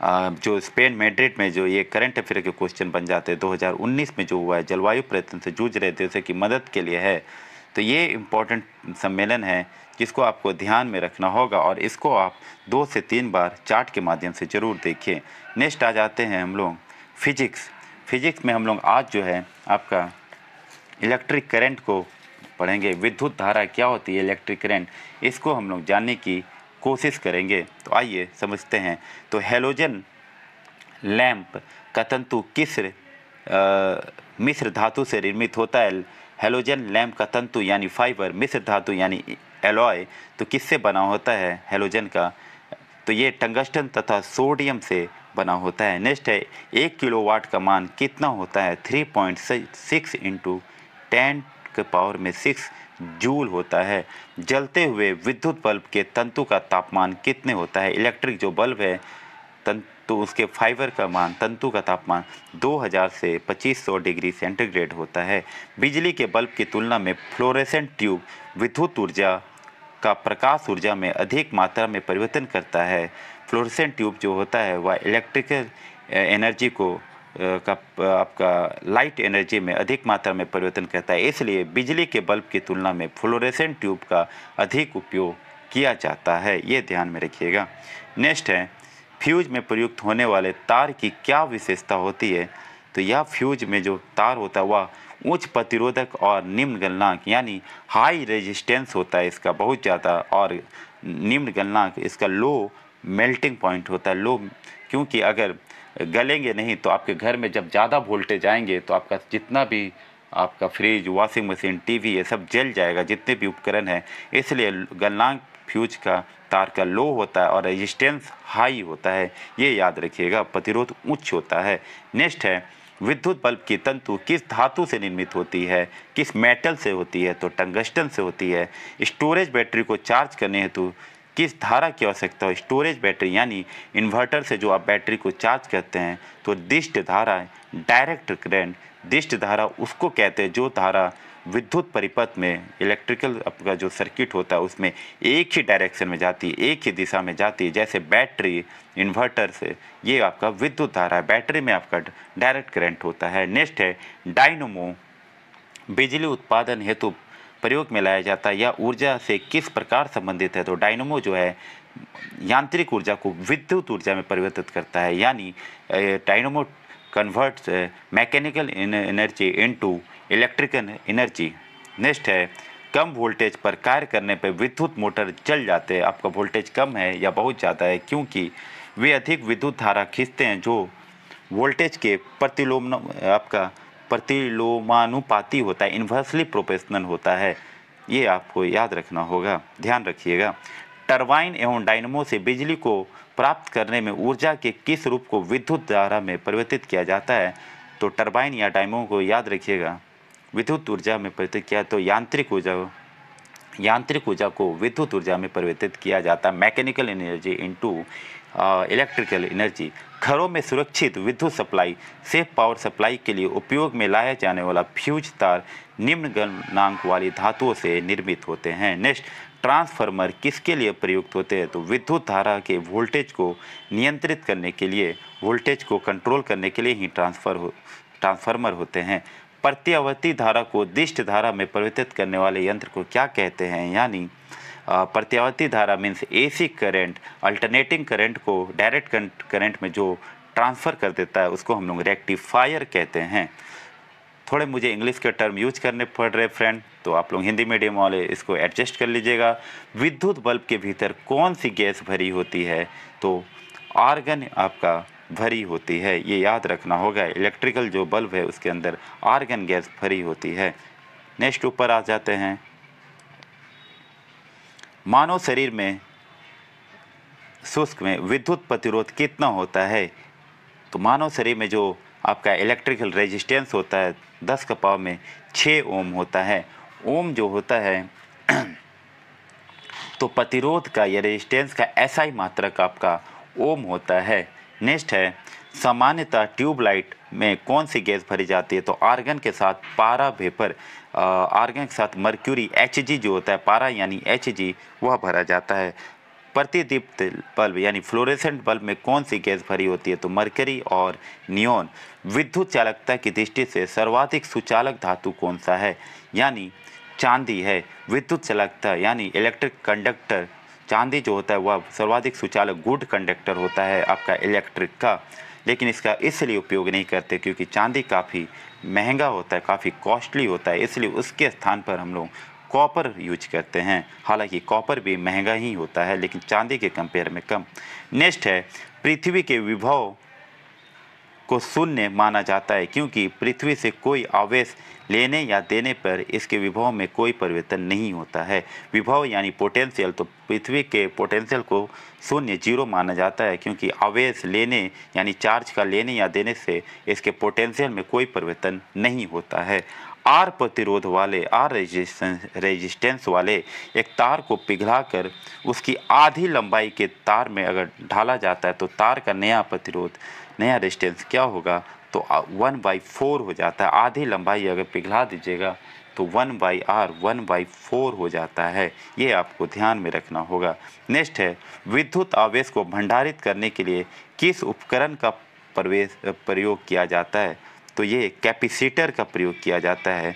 जो स्पेन मेड्रिड में जो ये करंट अफेयर के क्वेश्चन बन जाते हैं 2019 में जो हुआ है, जलवायु प्रयत्न से जूझ रहे थे उसे की मदद के लिए है। तो ये इम्पोर्टेंट सम्मेलन है, जिसको आपको ध्यान में रखना होगा और इसको आप दो से तीन बार चार्ट के माध्यम से ज़रूर देखिए। नेक्स्ट आ जाते हैं हम लोग, फिजिक्स। फिजिक्स में हम लोग आज जो है, आपका इलेक्ट्रिक करंट को पढ़ेंगे। विद्युत धारा क्या होती है इलेक्ट्रिक करंट, इसको हम लोग जानने की कोशिश करेंगे। तो आइए समझते हैं। तो हेलोजन लैंप का तंतु किस मिश्र धातु से निर्मित होता है? हेलोजन लैंप का तंतु यानी फाइबर मिश्र धातु यानी एलॉय तो किससे बना होता है हेलोजन का? तो ये टंगस्टन तथा सोडियम से बना होता है। नेक्स्ट है, एक किलोवाट का मान कितना होता है? Three point six into ten के पावर में सिक्स जूल होता है। जलते हुए विद्युत बल्ब के तंतु का तापमान कितने होता है? इलेक्ट्रिक जो बल्ब है, तंतु, उसके फाइबर का मान, तंतु का तापमान 2000 से 2500 डिग्री सेंटीग्रेड होता है। बिजली के बल्ब की तुलना में फ्लोरेसेंट ट्यूब विद्युत ऊर्जा का प्रकाश ऊर्जा में अधिक मात्रा में परिवर्तन करता है। फ्लोरेसेंट ट्यूब जो होता है, वह इलेक्ट्रिकल एनर्जी को का आपका लाइट एनर्जी में अधिक मात्रा में परिवर्तन करता है। इसलिए बिजली के बल्ब की तुलना में फ्लोरेसेंट ट्यूब का अधिक उपयोग किया जाता है। ये ध्यान में रखिएगा। नेक्स्ट है फ्यूज में प्रयुक्त होने वाले तार की क्या विशेषता होती है? तो यह फ्यूज में जो तार होता है, वह उच्च प्रतिरोधक और निम्न गलनांक, यानी हाई रेजिस्टेंस होता है इसका, बहुत ज़्यादा, और निम्न गलनांक, इसका लो मेल्टिंग पॉइंट होता है। लो क्योंकि अगर गलेंगे नहीं तो आपके घर में जब ज़्यादा वोल्टेज आएँगे तो आपका जितना भी आपका फ्रिज वॉशिंग मशीन टीवी ये सब जल जाएगा, जितने भी उपकरण हैं। इसलिए गलनांक फ्यूज का तार का लो होता है और रेजिस्टेंस हाई होता है। ये याद रखिएगा, प्रतिरोध उच्च होता है। नेक्स्ट है, विद्युत बल्ब की तंतु किस धातु से निर्मित होती है? किस मेटल से होती है? तो टंगस्टन से होती है। स्टोरेज बैटरी को चार्ज करने हेतु किस धारा की आवश्यकता हो? स्टोरेज बैटरी यानी इन्वर्टर से जो आप बैटरी को चार्ज करते हैं तो दिष्ट धारा डायरेक्ट करंट दिष्ट धारा उसको कहते हैं जो धारा विद्युत परिपथ में इलेक्ट्रिकल आपका जो सर्किट होता है, उसमें एक ही डायरेक्शन में जाती है, एक ही दिशा में जाती है, जैसे बैटरी इन्वर्टर से ये आपका विद्युत धारा है। बैटरी में आपका डायरेक्ट करंट होता है। नेक्स्ट है डायनोमो बिजली उत्पादन हेतु प्रयोग में लाया जाता है, या ऊर्जा से किस प्रकार संबंधित है? तो डायनोमो जो है, यांत्रिक ऊर्जा को विद्युत ऊर्जा में परिवर्तित करता है। यानी dynamo converts mechanical energy into electrical energy. Next है, कम वोल्टेज पर कार्य करने पर विद्युत मोटर चल जाते हैं। आपका वोल्टेज कम है या बहुत ज़्यादा है, क्योंकि वे अधिक विद्युत धारा खींचते हैं, जो वोल्टेज के प्रतिलोम आपका प्रतिलोमानुपाती होता है इन्वर्सली प्रोफेशनल होता है। ये आपको याद रखना होगा, ध्यान रखिएगा। टरबाइन एवं डायनमो से बिजली को प्राप्त करने में ऊर्जा के किस रूप को विद्युत धारा में परिवर्तित किया जाता है? तो टरबाइन या डायनमो को याद रखिएगा। विद्युत ऊर्जा में परिवर्तित किया तो यांत्रिक ऊर्जा यांत्रिक ऊर्जा को विद्युत ऊर्जा में परिवर्तित किया जाता है। Mechanical energy into electrical energy घरों में सुरक्षित विद्युत सप्लाई सेफ़ पावर सप्लाई के लिए उपयोग में लाया जाने वाला फ्यूज तार निम्न गलनांक वाली धातुओं से निर्मित होते हैं। नेक्स्ट ट्रांसफार्मर किसके लिए प्रयुक्त होते हैं? तो विद्युत धारा के वोल्टेज को नियंत्रित करने के लिए वोल्टेज को कंट्रोल करने के लिए ही ट्रांसफ़र हो ट्रांसफार्मर होते हैं। प्रत्यावर्ती धारा को दिष्ट धारा में परिवर्तित करने वाले यंत्र को क्या कहते हैं? यानी प्रत्यावर्ती धारा means AC current alternating current को डायरेक्ट करंट में जो ट्रांसफ़र कर देता है, उसको हम लोग रेक्टिफायर कहते हैं। थोड़े मुझे इंग्लिश के टर्म यूज़ करने पड़ रहे फ्रेंड तो आप लोग हिंदी मीडियम वाले इसको एडजस्ट कर लीजिएगा। विद्युत बल्ब के भीतर कौन सी गैस भरी होती है? तो आर्गन आपका भरी होती है, ये याद रखना होगा। इलेक्ट्रिकल जो बल्ब है, उसके अंदर आर्गन गैस भरी होती है। नेक्स्ट ऊपर आ जाते हैं। मानव शरीर में शुष्क में विद्युत प्रतिरोध कितना होता है? तो मानव शरीर में जो आपका इलेक्ट्रिकल रेजिस्टेंस होता है, दस का पाव में छः ओम होता है। ओम जो होता है तो प्रतिरोध का या रेजिस्टेंस का ऐसा ही मात्रक आपका ओम होता है। नेक्स्ट है, सामान्यतः ट्यूबलाइट में कौन सी गैस भरी जाती है? तो आर्गन के साथ पारा वेपर आर्गन के साथ मर्क्यूरी एच जो होता है, पारा यानी एच वह भरा जाता है। प्रतिदीप्त बल्ब यानी फ्लोरेसेंट बल्ब में कौन सी गैस भरी होती है? तो मरकरी और नियोन। विद्युत चालकता की दृष्टि से सर्वाधिक सुचालक धातु कौन सा है? यानी चांदी है। विद्युत चालकता यानी इलेक्ट्रिक कंडक्टर चांदी जो होता है, वह सर्वाधिक सुचालक गुड कंडक्टर होता है आपका इलेक्ट्रिक का। लेकिन इसका इसलिए उपयोग नहीं करते क्योंकि चांदी काफ़ी महँगा होता है, काफ़ी कॉस्टली होता है, इसलिए उसके स्थान पर हम लोग कॉपर यूज़ करते हैं। हालाँकि कॉपर भी महँगा ही होता है, लेकिन चांदी के कंपेयर में कम। नेक्स्ट है, पृथ्वी के विभव को शून्य माना जाता है, क्योंकि पृथ्वी से कोई आवेश लेने या देने पर इसके विभव में कोई परिवर्तन नहीं होता है। विभव यानी पोटेंशियल तो पृथ्वी के पोटेंशियल को शून्य, ज़ीरो माना जाता है क्योंकि आवेश लेने यानी चार्ज का लेने या देने से इसके पोटेंशियल में कोई परिवर्तन नहीं होता है। आर प्रतिरोध वाले, आर रेजिस्टेंस रेजिस्टेंस वाले एक तार को पिघलाकर उसकी आधी लंबाई के तार में अगर ढाला जाता है तो तार का नया प्रतिरोध, नया रेजिस्टेंस क्या होगा? तो वन बाई फोर हो जाता है। आधी लंबाई अगर पिघला दीजिएगा तो one by R one by four हो जाता है। ये आपको ध्यान में रखना होगा। नेक्स्ट है, विद्युत आवेश को भंडारित करने के लिए किस उपकरण का प्रवेश, प्रयोग किया जाता है? तो ये कैपेसिटर का प्रयोग किया जाता है।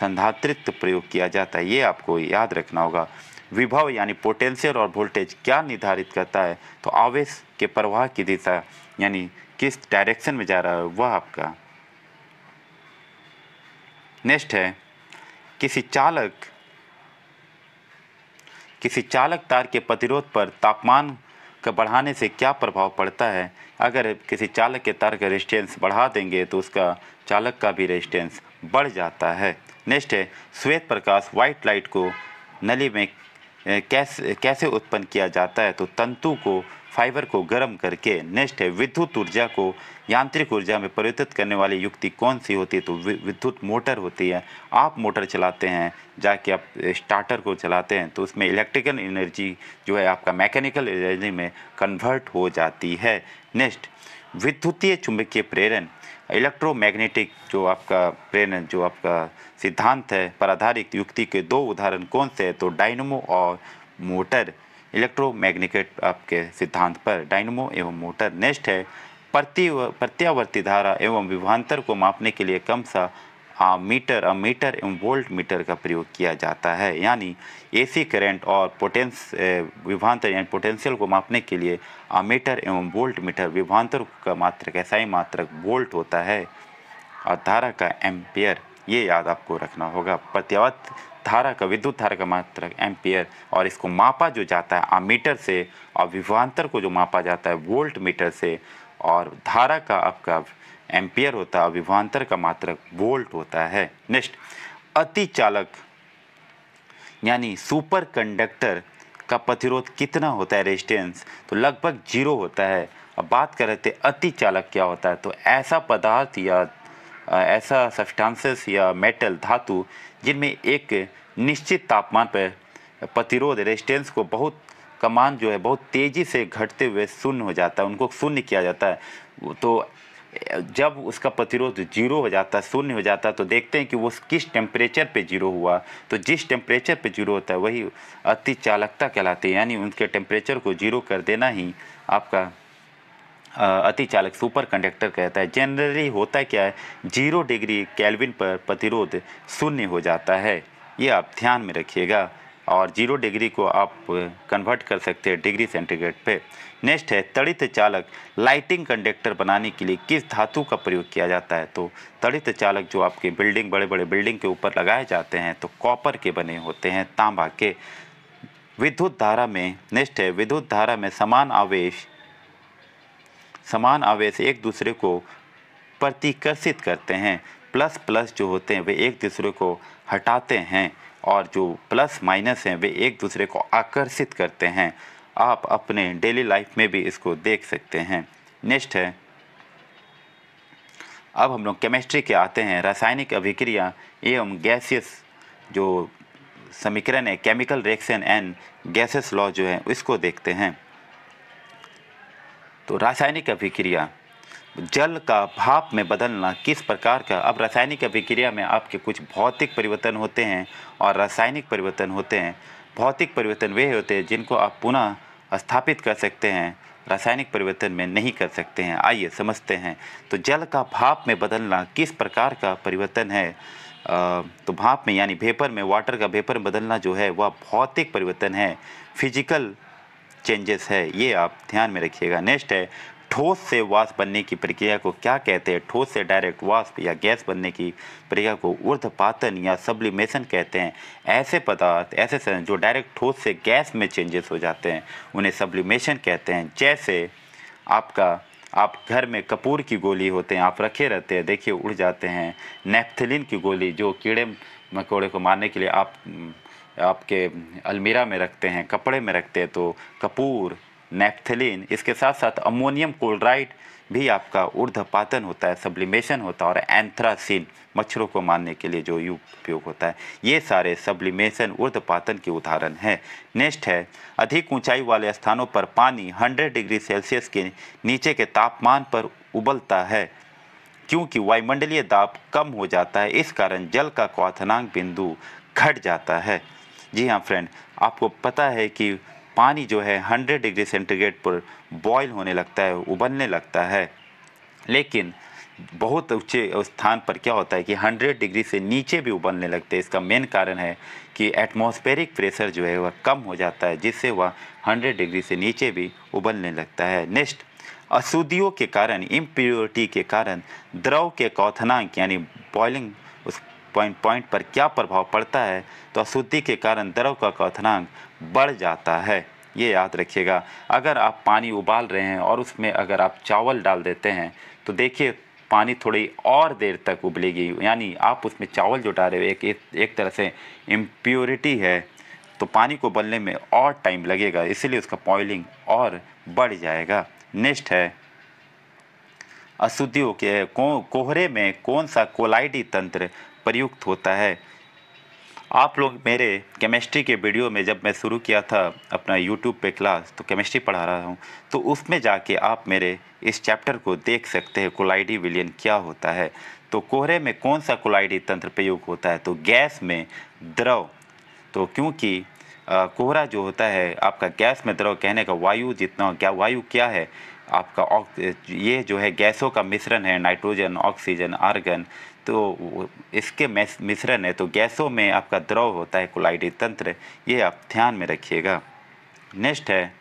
संधात्रित प्रयोग किया जाता है। ये आपको याद रखना होगा। विभव यानी पोटेंशियल और वोल्टेज क्या निर्धारित करता है? तो आवेश के प्रवाह की दिशा। यानी किस डायरेक्शन में जा रहा है, वह आपका। नेक्स्ट है, किसी चालक किसी चालक तार के प्रतिरोध पर तापमान का बढ़ाने से क्या प्रभाव पड़ता है? अगर किसी चालक के तार का रेजिस्टेंस बढ़ा देंगे तो उसका चालक का भी रेजिस्टेंस बढ़ जाता है। नेक्स्ट है, श्वेत प्रकाश वाइट लाइट को नली में कैसे कैसे उत्पन्न किया जाता है? तो तंतु को फाइबर को गर्म करके नेक्स्ट है, विद्युत ऊर्जा को यांत्रिक ऊर्जा में परिवर्तित करने वाली युक्ति कौन सी होती है? तो विद्युत मोटर होती है। आप मोटर चलाते हैं, जाके आप स्टार्टर को चलाते हैं तो उसमें इलेक्ट्रिकल एनर्जी जो है आपका मैकेनिकल एनर्जी में कन्वर्ट हो जाती है। नेक्स्ट, विद्युतीय चुंबकीय प्रेरण। इलेक्ट्रोमैग्नेटिक जो आपका प्रेरण, जो आपका सिद्धांत है, पर आधारित युक्ति के दो उदाहरण कौन से हैं? तो डायनमो और मोटर। इलेक्ट्रोमैग्नेटिक आपके सिद्धांत पर डायनमो एवं मोटर नेस्ट है। प्रति प्रत्यावर्ती धारा एवं विभांतर को मापने के लिए कम सा आ, मीटर मीटर एवं वोल्ट मीटर का प्रयोग किया जाता है। यानी एसी करंट और पोटेंस विभांतर यानी पोटेंशियल को मापने के लिए मीटर एवं वोल्ट मीटर विभांतर का मात्रक ऐसा ही मात्रक वोल्ट होता है। और धारा का एम्पियर ये याद आपको रखना होगा। प्रत्यावर्त धारा का विद्युत धारा का मात्रक एम्पियर और इसको मापा जो जाता है मीटर से और विभांतर को जो मापा जाता है वोल्ट मीटर से और धारा का आपका एम्पियर होता है विभांतर का मात्रक वोल्ट होता है। नेक्स्ट अति चालक यानी सुपर कंडक्टर का प्रतिरोध कितना होता है रेजिस्टेंस तो लगभग ज़ीरो होता है। अब बात कर रहे थे अति चालक क्या होता है तो ऐसा पदार्थ या ऐसा सब्सटेंसेस या मेटल धातु, जिनमें एक निश्चित तापमान पर प्रतिरोध रेजिस्टेंस को बहुत कमान जो है, बहुत तेज़ी से घटते हुए शून्य हो जाता है, उनको शून्य किया जाता है। तो जब उसका प्रतिरोध ज़ीरो हो जाता है, शून्य हो जाता है तो देखते हैं कि वो किस टेम्परेचर पे ज़ीरो हुआ। तो जिस टेम्परेचर पे ज़ीरो होता है, वही अति चालकता कहलाती है, यानी उनके टेम्परेचर को ज़ीरो कर देना ही आपका अति चालक सुपर कंडक्टर कहता है, जनरली होता क्या है, ज़ीरो डिग्री कैलविन पर प्रतिरोध शून्य हो जाता है। ये आप ध्यान में रखिएगा और ज़ीरो डिग्री को आप कन्वर्ट कर सकते हैं डिग्री सेंटीग्रेड पे। नेक्स्ट है तड़ित चालक लाइटिंग कंडक्टर बनाने के लिए किस धातु का प्रयोग किया जाता है? तो तड़ित चालक जो आपके बिल्डिंग बड़े बड़े बिल्डिंग के ऊपर लगाए जाते हैं तो कॉपर के बने होते हैं, तांबा के। विद्युत धारा में, नेक्स्ट है, विद्युत धारा में समान आवेश समान आवेश एक दूसरे को प्रतिकर्षित करते हैं। प्लस प्लस जो होते हैं, वे एक दूसरे को हटाते हैं और जो प्लस माइनस हैं, वे एक दूसरे को आकर्षित करते हैं। आप अपने डेली लाइफ में भी इसको देख सकते हैं। नेक्स्ट है, अब हम लोग केमिस्ट्री के आते हैं। रासायनिक अभिक्रिया एवं गैसियस जो समीकरण है, chemical reaction and gases law जो है, इसको देखते हैं। तो रासायनिक अभिक्रिया जल का भाप में बदलना किस प्रकार का? अब रासायनिक अभिक्रिया में आपके कुछ भौतिक परिवर्तन होते हैं और रासायनिक परिवर्तन होते हैं। भौतिक परिवर्तन वे होते हैं जिनको आप पुनः स्थापित कर सकते हैं रासायनिक परिवर्तन में नहीं कर सकते हैं। आइए समझते हैं। तो जल का भाप में बदलना किस प्रकार का परिवर्तन है? आ, तो भाप में यानी भेपर में वाटर का भेपर में बदलना जो है वह भौतिक परिवर्तन है। फ़िज़िकल चेंजेस है। ये आप ध्यान में रखिएगा। नेक्स्ट है, ठोस से वाष्प बनने की प्रक्रिया को क्या कहते हैं? ठोस से डायरेक्ट वाष्प या गैस बनने की प्रक्रिया को ऊर्ध्वपातन या सब्लिमेशन कहते हैं। ऐसे पदार्थ, ऐसे जो डायरेक्ट ठोस से गैस में चेंजेस हो जाते हैं, उन्हें सब्लिमेशन कहते हैं। जैसे आपका, आप घर में कपूर की गोली होते हैं, आप रखे रहते हैं, देखिए उड़ जाते हैं। नेफ्थलिन की गोली जो कीड़े, मकोड़े को मारने के लिए आप आपके अलमीरा में रखते हैं, कपड़े में रखते हैं तो कपूर नेफ्थलीन इसके साथ साथ अमोनियम क्लोराइड भी आपका ऊर्ध्वपातन होता है, सब्लिमेशन होता है और एंथ्रासिन, मच्छरों को मारने के लिए जो उपयोग होता है। ये सारे सब्लिमेशन ऊर्ध्वपातन के उदाहरण हैं। नेक्स्ट है, अधिक ऊंचाई वाले स्थानों पर पानी 100 डिग्री सेल्सियस के नीचे के तापमान पर उबलता है, क्योंकि वायुमंडलीय दाब कम हो जाता है, इस कारण जल का क्वाथनांक बिंदु घट जाता है। जी हाँ फ्रेंड आपको पता है कि पानी जो है 100 डिग्री सेंटीग्रेड पर बॉयल होने लगता है, उबलने लगता है। लेकिन बहुत ऊँचे स्थान पर क्या होता है कि 100 डिग्री से नीचे भी उबलने लगते हैं। इसका मेन कारण है कि एटमॉस्फेरिक प्रेशर जो है, वह कम हो जाता है, जिससे वह 100 डिग्री से नीचे भी उबलने लगता है। नेक्स्ट अशुद्धियों के कारण इम्प्योरिटी के कारण, द्रव के कौथनांक, यानी बॉइलिंग पॉइंट पॉइंट पर क्या प्रभाव पड़ता है तो अशुद्धि के कारण द्रव का क्वथनांक बढ़ जाता है। ये याद रखिएगा अगर आप पानी उबाल रहे हैं और उसमें अगर आप चावल डाल देते हैं तो देखिए पानी थोड़ी और देर तक उबलेगी। यानी आप उसमें चावल जो डाल रहे हो एक, एक एक तरह से इम्प्योरिटी है तो पानी को उबलने में और टाइम लगेगा इसीलिए उसका पॉइलिंग और बढ़ जाएगा। नेक्स्ट है अशुद्धियों के को, कोहरे में कौन सा कोलाइडी तंत्र प्रयुक्त होता है। आप लोग मेरे केमिस्ट्री के वीडियो में जब मैं शुरू किया था अपना यूट्यूब पे क्लास तो केमिस्ट्री पढ़ा रहा हूँ तो उसमें जाके आप मेरे इस चैप्टर को देख सकते हैं कोलाइडी विलियन क्या होता है। तो कोहरे में कौन सा कोलाइडी तंत्र प्रयोग होता है? तो गैस में द्रव। तो क्योंकि कोहरा जो होता है, आपका गैस में द्रव कहने का वायु जितना, क्या, वायु क्या है? आपका ये जो है, गैसों का मिश्रण है नाइट्रोजन ऑक्सीजन आर्गन तो इसके मिश्रण है तो गैसों में आपका द्रव होता है, कोलाइडी तंत्र, ये आप ध्यान में रखिएगा। नेक्स्ट है,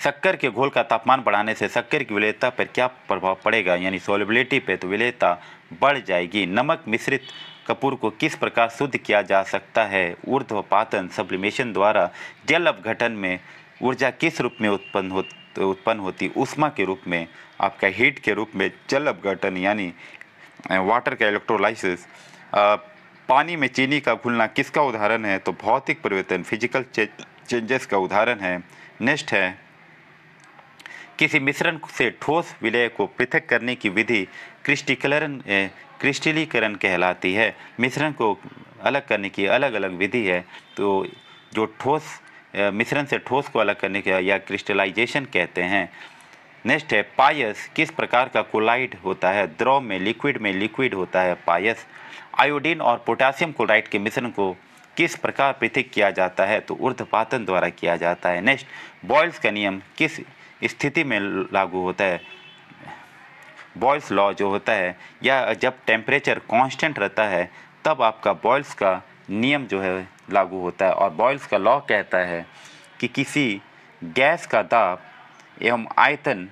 शक्कर के घोल का तापमान बढ़ाने से शक्कर की विलेयता पर क्या प्रभाव पड़ेगा? यानी सोलिबिलिटी पे तो विलेयता बढ़ जाएगी। नमक मिश्रित कपूर को किस प्रकार शुद्ध किया जा सकता है? ऊर्ध्वपातन सब्लिमेशन द्वारा जल अपघटन में ऊर्जा किस रूप में उत्पन्न हो उत्पन्न होती? उष्मा के रूप में आपका हीट के रूप में जल अपघटन, यानी वाटर का इलेक्ट्रोलाइसिस पानी में चीनी का घुलना किसका उदाहरण है? तो भौतिक परिवर्तन फ़िज़िकल चेंजेस का उदाहरण है। नेक्स्ट है, किसी मिश्रण से ठोस विलय को पृथक करने की विधि क्रिस्टिकलरन क्रिस्टलीकरण कहलाती है। मिश्रण को अलग करने की अलग अलग विधि है। तो जो ठोस मिश्रण से ठोस को अलग करने का या क्रिस्टलाइजेशन कहते हैं। नेक्स्ट है, पायस किस प्रकार का कोलाइड होता है? द्रव में लिक्विड में लिक्विड होता है पायस। आयोडीन और पोटासियम क्लोराइड के मिश्रण को किस प्रकार पृथक किया जाता है? तो ऊर्ध्वपातन द्वारा किया जाता है। नेक्स्ट, बॉयल्स का नियम किस स्थिति में लागू होता है? बॉयल्स लॉ जो होता है, या जब टेम्परेचर कांस्टेंट रहता है, तब आपका बॉयल्स का नियम जो है लागू होता है। और बॉयल्स का लॉ कहता है कि किसी गैस का दाब एवं आयतन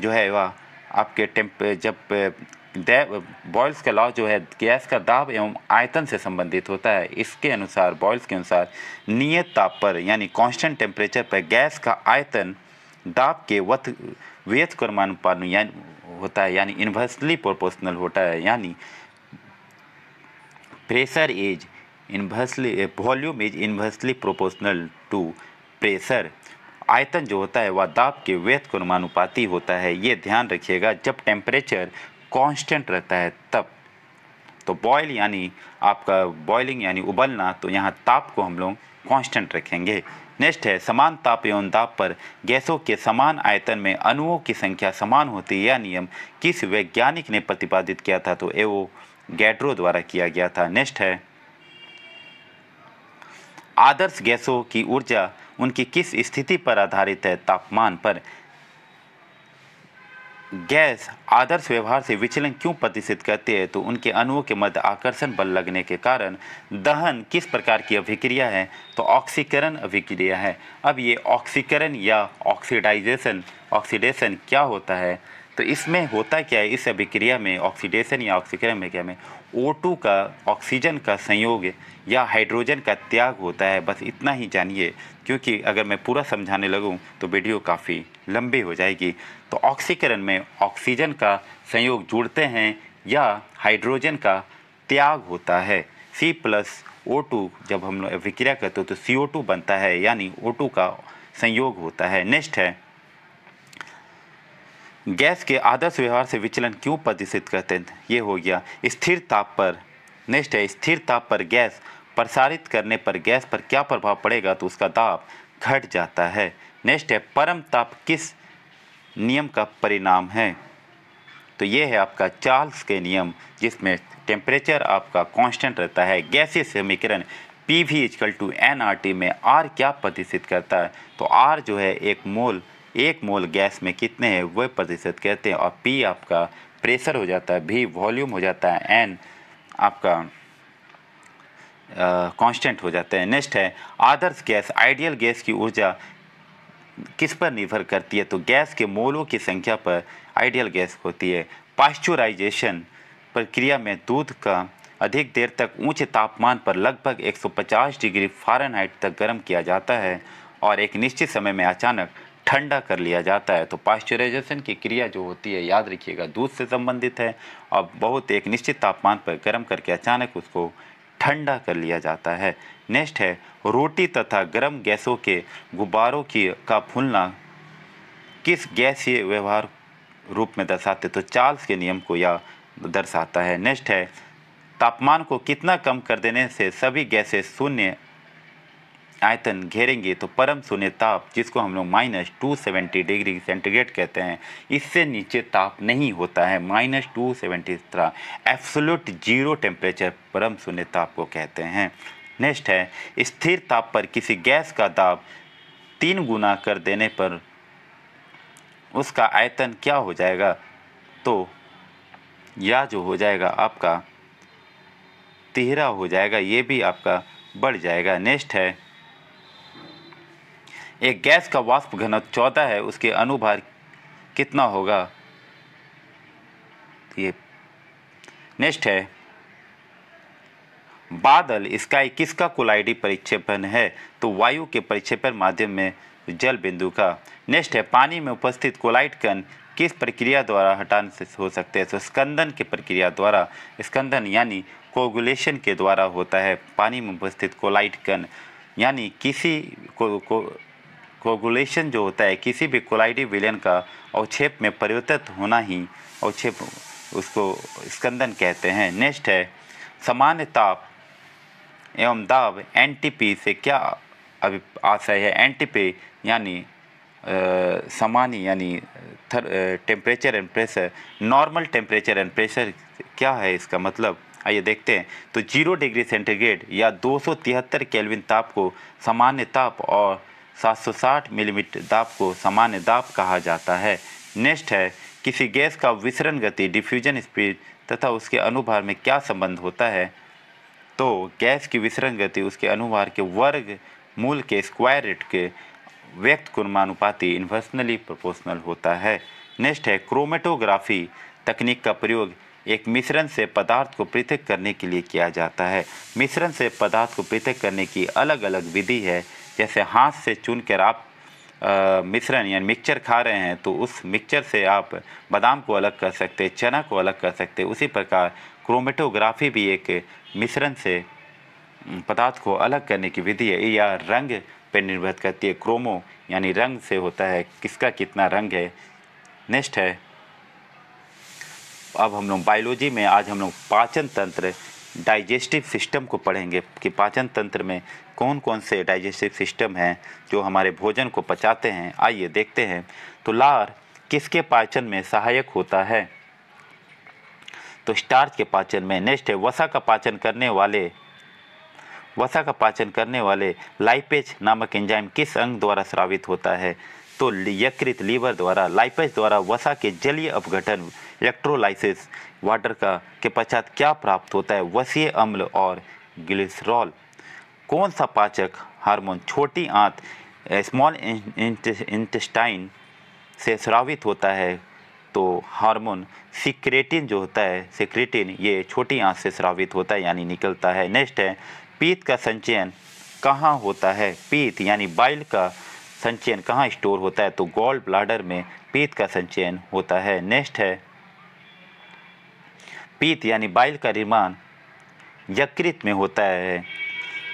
जो है वह आपके टेम्प, जब बॉयल्स का लॉ जो है, गैस का दाब एवं आयतन से संबंधित होता है। इसके अनुसार, बॉयल्स के अनुसार, नियत ताप पर, यानी कांस्टेंट टेम्परेचर पर गैस का आयतन दाब के वत, वेत कर्मानुपात यानी, होता है, यानी इन्वर्सली प्रोपोर्शनल होता है। यानी pressure is inversely, volume is inversely proportional to pressure. आयतन जो होता है, वह दाब के वेत वेद कर्मानुपाती होता है। ये ध्यान रखिएगा, जब टेम्परेचर कांस्टेंट रहता है, तब। तो बॉयल यानी आपका बॉयलिंग यानी उबलना तो यहाँ ताप को हम लोग कांस्टेंट रखेंगे। नेक्स्ट है, समान ताप एवं दाब पर गैसों के समान आयतन में अणुओं की संख्या समान होती है यह नियम किस वैज्ञानिक ने प्रतिपादित किया था तो एवो गैड्रो द्वारा किया गया था। नेक्स्ट है आदर्श गैसों की ऊर्जा उनकी किस स्थिति पर आधारित है? तापमान पर। गैस आदर्श व्यवहार से विचलन क्यों प्रतिष्ठित करते हैं? तो उनके अणुओं के मध्य आकर्षण बल लगने के कारण दहन किस प्रकार की अभिक्रिया है? तो ऑक्सीकरण अभिक्रिया है। अब ये ऑक्सीकरण या ऑक्सीडाइजेशन, ऑक्सीडेशन क्या होता है? तो इसमें होता क्या है? इस अभिक्रिया में, ऑक्सीडेशन या ऑक्सीकरण में क्या में O2 का ऑक्सीजन का संयोग या हाइड्रोजन का त्याग होता है। बस इतना ही जानिए, क्योंकि अगर मैं पूरा समझाने लगूं तो वीडियो काफ़ी लंबी हो जाएगी। तो ऑक्सीकरण में ऑक्सीजन का संयोग जुड़ते हैं या हाइड्रोजन का त्याग होता है। सी प्लस ओ टू जब हम लोग विक्रिया करते हो तो सी ओ टू बनता है, यानी ओ टू का संयोग होता है। नेक्स्ट है गैस के आदर्श व्यवहार से विचलन क्यों प्रदर्शित करते हैं? ये हो गया स्थिर ताप पर। नेक्स्ट है, स्थिर ताप पर गैस प्रसारित करने पर गैस पर क्या प्रभाव पड़ेगा तो उसका दाब घट जाता है। नेक्स्ट है, परम ताप किस नियम का परिणाम है? तो ये है आपका चार्ल्स के नियम, जिसमें टेम्परेचर आपका कांस्टेंट रहता है। गैसीय समीकरण P V equal to N R T में आर क्या प्रतिशत करता है? तो आर जो है एक मोल एक मोल गैस में कितने हैं वह प्रतिशत कहते हैं और पी आपका प्रेशर हो जाता है, भी वॉल्यूम हो जाता है एन आपका कांस्टेंट हो जाता है। नेक्स्ट है, आदर्श गैस आइडियल गैस की ऊर्जा किस पर निर्भर करती है? तो गैस के मोलों की संख्या पर आइडियल गैस होती है। पास्चुराइजेशन प्रक्रिया में दूध का अधिक देर तक ऊँचे तापमान पर लगभग 150 डिग्री फ़ारेनहाइट तक गर्म किया जाता है और एक निश्चित समय में अचानक ठंडा कर लिया जाता है। तो पास्चराइजेशन की क्रिया जो होती है, याद रखिएगा, दूध से संबंधित है। और बहुत एक निश्चित तापमान पर गर्म करके अचानक उसको ठंडा कर लिया जाता है। नेक्स्ट है, रोटी तथा गर्म गैसों के गुब्बारों की का फूलना किस गैसीय व्यवहार रूप में दर्शाते तो चार्ल्स के नियम को यह दर्शाता है। नेक्स्ट है, तापमान को कितना कम कर देने से सभी गैसें शून्य आयतन घेरेंगे तो परम शून्य ताप, जिसको हम लोग minus two seventy degree centigrade कहते हैं, इससे नीचे ताप नहीं होता है। माइनस टू सेवेंटी तरह। एब्सोल्यूट ज़ीरो टेम्परेचर परम शून्य ताप को कहते हैं। नेक्स्ट है, स्थिर ताप पर किसी गैस का दाब तीन गुना कर देने पर उसका आयतन क्या हो जाएगा? तो या जो हो जाएगा, आपका तिहरा हो जाएगा, ये भी आपका बढ़ जाएगा। नेक्स्ट है एक गैस का वाष्प घनत्व चौदह है उसके अनुभार कितना होगा? ये नेक्स्ट है। बादल स्काई किसका कुलाइडी परिक्षेपण है? तो वायु के परिक्षेपण माध्यम में जल बिंदु का। नेक्स्ट है पानी में उपस्थित कोलाइट कण किस प्रक्रिया द्वारा हटाने से हो सकते हैं? तो स्कंदन की प्रक्रिया द्वारा। स्कंदन यानी कोगुलेशन के द्वारा होता है। पानी में उपस्थित कोलाइट कण यानी किसी को, को कोगुलेशन जो होता है, किसी भी कोलाइडी विलयन का अवक्षेप में परिवर्तित होना ही अवक्षेप उसको स्कंदन कहते हैं। नेक्स्ट है, सामान्य ताप एवं दाब एन से क्या अभी आशय है? एनटीपी यानी सामान्य यानी थर temperature and pressure normal temperature and pressure क्या है इसका मतलब? आइए देखते हैं। तो ज़ीरो डिग्री सेंटीग्रेड या दो सौ तिहत्तर केल्विन ताप को सामान्य ताप और 760 मिलीमीटर दाब को सामान्य दाब कहा जाता है। नेक्स्ट है, किसी गैस का विसरण गति, डिफ्यूजन स्पीड तथा उसके अनुभार में क्या संबंध होता है? तो गैस की विसरण गति, उसके अनुभार के वर्ग, मूल के स्क्वायर रेट के व्यक्त कुर्मानुपाती इन्वर्सनली प्रोपोर्शनल होता है। नेक्स्ट है क्रोमेटोग्राफी तकनीक का प्रयोग एक मिश्रण से पदार्थ को पृथक करने के लिए किया जाता है। मिश्रण से पदार्थ को पृथक करने की अलग अलग विधि है। जैसे हाथ से चुन कर आप मिश्रण यानी मिक्सचर खा रहे हैं तो उस मिक्सचर से आप बादाम को अलग कर सकते चना को अलग कर सकते उसी प्रकार क्रोमेटोग्राफी भी एक मिश्रण से पदार्थ को अलग करने की विधि है। या रंग पर निर्भर करती है। क्रोमो यानी रंग से होता है। किसका कितना रंग है? नेक्स्ट है। अब हम लोग बायोलॉजी में आज हम लोग पाचन तंत्र डाइजेस्टिव सिस्टम को पढ़ेंगे कि पाचन तंत्र में कौन कौन से डाइजेस्टिव सिस्टम हैं जो हमारे भोजन को पचाते हैं। आइए देखते हैं। तो लार किसके पाचन में सहायक होता है? तो स्टार्च के पाचन में नेक्स्ट है, वसा का पाचन करने वाले, वसा का पाचन करने वाले लाइपेज नामक एंजाइम किस अंग द्वारा स्रावित होता है? तो यकृत लीवर द्वारा लाइपेज द्वारा वसा के जलीय अपघटन, इलेक्ट्रोलाइसिस, वाटर का, के पश्चात क्या प्राप्त होता है? वसीय अम्ल और ग्लिसरॉल। कौन सा पाचक हार्मोन छोटी आंत स्मॉल इंटेस्टाइन से स्रावित होता है? तो हार्मोन सिक्रेटिन जो होता है, सिक्रेटिन, ये छोटी आंत से स्रावित होता है, यानी निकलता है। नेक्स्ट है, पीत का संचयन कहाँ होता है? पीत, यानी बाइल का संचयन कहाँ स्टोर होता है? तो गोल्ड ब्लाडर में पीत का संचयन होता है। नेक्स्ट है। पीत यानी बाइल का निर्माण यकृत में होता है।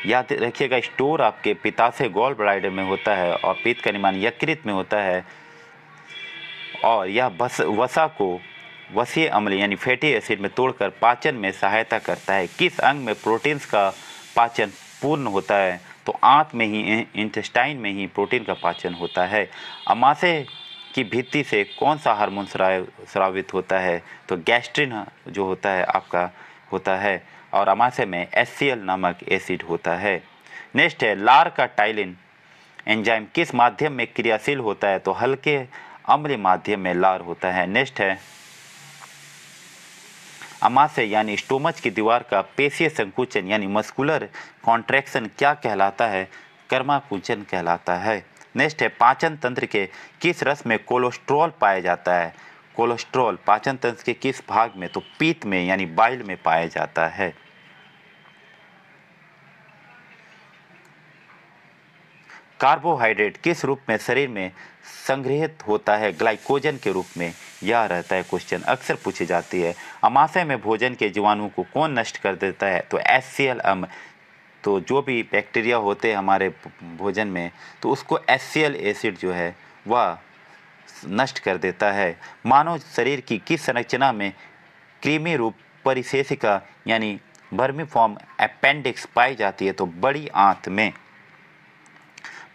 याद रखिएगा, स्टोर आपके पिता से गोल ब्लाइडर में होता है और पीत का निर्माण यकृत में होता है। और यह बस, वसा को वसीय अम्ल यानी फैटी एसिड में तोड़कर पाचन में सहायता करता है। किस अंग में प्रोटीन्स का पाचन पूर्ण होता है? तो आंत में ही इंटेस्टाइन में ही प्रोटीन का पाचन होता है। अमाशय की भित्ति से कौन सा हार्मोन स्रावित होता है? तो गैस्ट्रिन जो होता है, आपका होता है। और अमाशय में एस नामक एसिड होता है। नेक्स्ट है, लार का टाइलिन एंजाइम किस माध्यम में क्रियाशील होता है? तो हल्के अम्ल माध्यम में लार होता है। नेक्स्ट है अमाशय यानी स्टोमच की दीवार का पेशीय संकुचन यानी मस्कुलर कॉन्ट्रैक्शन क्या कहलाता है? कर्माकुंचन कहलाता है। नेक्स्ट है, पाचन तंत्र के किस रस में कोलेस्ट्रॉल पाया जाता है? कोलेस्ट्रॉल पाचन तंत्र के किस भाग में? तो पीत में यानी बाइल में पाया जाता है। कार्बोहाइड्रेट किस रूप में शरीर में संग्रहित होता है ग्लाइकोजन के रूप में। यह रहता है क्वेश्चन अक्सर पूछी जाती है अमाशय में भोजन के जीवाणु को कौन नष्ट कर देता है? तो एस सी एल अम तो जो भी बैक्टीरिया होते हैं हमारे भोजन में तो उसको एस सी एल एसिड जो है, वह नष्ट कर देता है। मानव शरीर की किस संरचना में क्रीमी रूप परिशेषिका, यानी बर्मी फॉर्म अपेंडिक्स पाई जाती है तो बड़ी आंत में।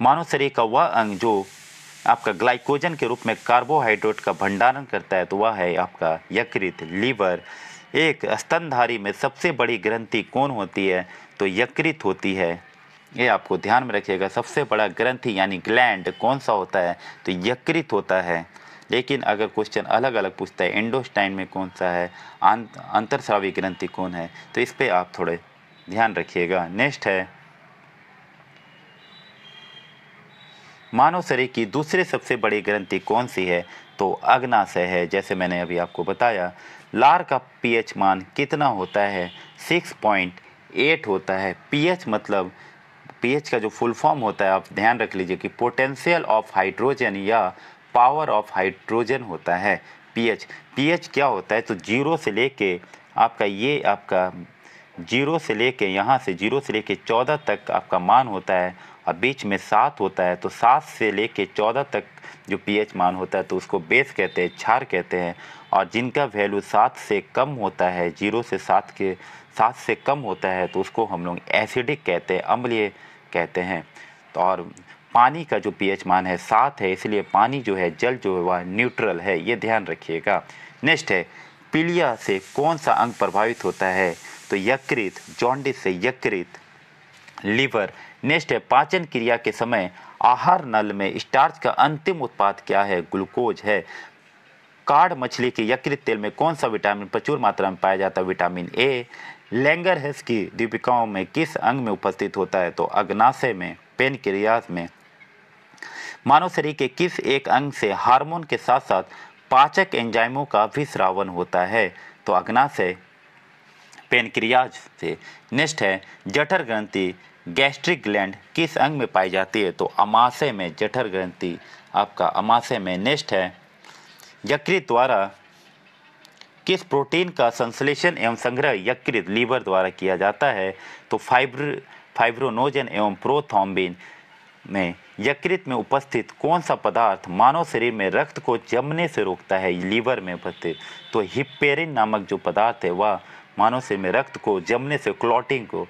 मानव शरीर का वह अंग जो आपका ग्लाइकोजन के रूप में कार्बोहाइड्रेट का भंडारण करता है तो वह है आपका यकृत, लीवर। एक स्तनधारी में सबसे बड़ी ग्रंथि कौन होती है? तो यकृत होती है। ये आपको ध्यान में रखिएगा, सबसे बड़ा ग्रंथि यानी ग्लैंड कौन सा होता है? तो यकृत होता है। लेकिन अगर क्वेश्चन अलग अलग पूछता है एंडोस्टाइन में कौन सा है? अंतरस्रावी ग्रंथि कौन है? तो इस पर आप थोड़े ध्यान रखिएगा। नेक्स्ट है मानव शरीर की दूसरे सबसे बड़ी ग्रंथि कौन सी है? तो अग्नाशय है, जैसे मैंने अभी आपको बताया। लार का पीएच मान कितना होता है? सिक्स पॉइंट एट होता है। पीएच मतलब पीएच का जो फुल फॉर्म होता है, आप ध्यान रख लीजिए कि पोटेंशियल ऑफ़ हाइड्रोजन या पावर ऑफ़ हाइड्रोजन होता है पीएच। पीएच क्या होता है? तो ज़ीरो से लेके आपका ये आपका, ज़ीरो से लेके यहाँ से ज़ीरो से लेके चौदह तक आपका मान होता है। और बीच में सात होता है तो सात से लेके चौदह तक जो पीएच मान होता है तो उसको बेस कहते हैं, क्षार कहते हैं। और जिनका वैल्यू सात से कम होता है, ज़ीरो से सात के, सात से कम होता है तो उसको हम लोग एसिडिक कहते हैं, अम्लीय कहते हैं। तो और पानी का जो पीएच मान है, सात है, इसलिए पानी जो है, जल जो है, वह न्यूट्रल है, ये ध्यान रखिएगा। नेक्स्ट है, पीलिया से कौन सा अंग प्रभावित होता है? तो यकृत जॉन्डिस से यकृत लीवर नेक्स्ट है पाचन क्रिया के समय आहार नल में स्टार्च का अंतिम उत्पाद क्या है? ग्लूकोज है। कार्ड मछली के यकृत तेल में कौन सा विटामिन प्रचुर मात्रा में पाया जाता है? Vitamin A. लैंगर हेस की दीपिकाओं में किस अंग में उपस्थित होता है? तो अग्नाशय में पेन क्रियाज में। मानव शरीर के किस एक अंग से हार्मोन के साथ साथ पाचक एंजाइमों का भी श्रावण होता है? तो अग्नाशय, पेनक्रियाज से। नेक्स्ट है जठर ग्रंथि गैस्ट्रिक ग्लैंड किस अंग में पाई जाती है? तो अमाशय में जठर ग्रंथि आपका अमाशय में नेक्स्ट है। यकृत द्वारा किस प्रोटीन का संश्लेषण एवं संग्रह यकृत लीवर द्वारा किया जाता है? तो फाइब्र, फाइब्रोनोजन एवं प्रोथॉम्बिन में यकृत में उपस्थित कौन सा पदार्थ मानव शरीर में रक्त को जमने से रोकता है? लीवर में उपस्थित। तो हिपेरिन नामक जो पदार्थ है, वह मानव शरीर में रक्त को जमने से, क्लॉटिंग को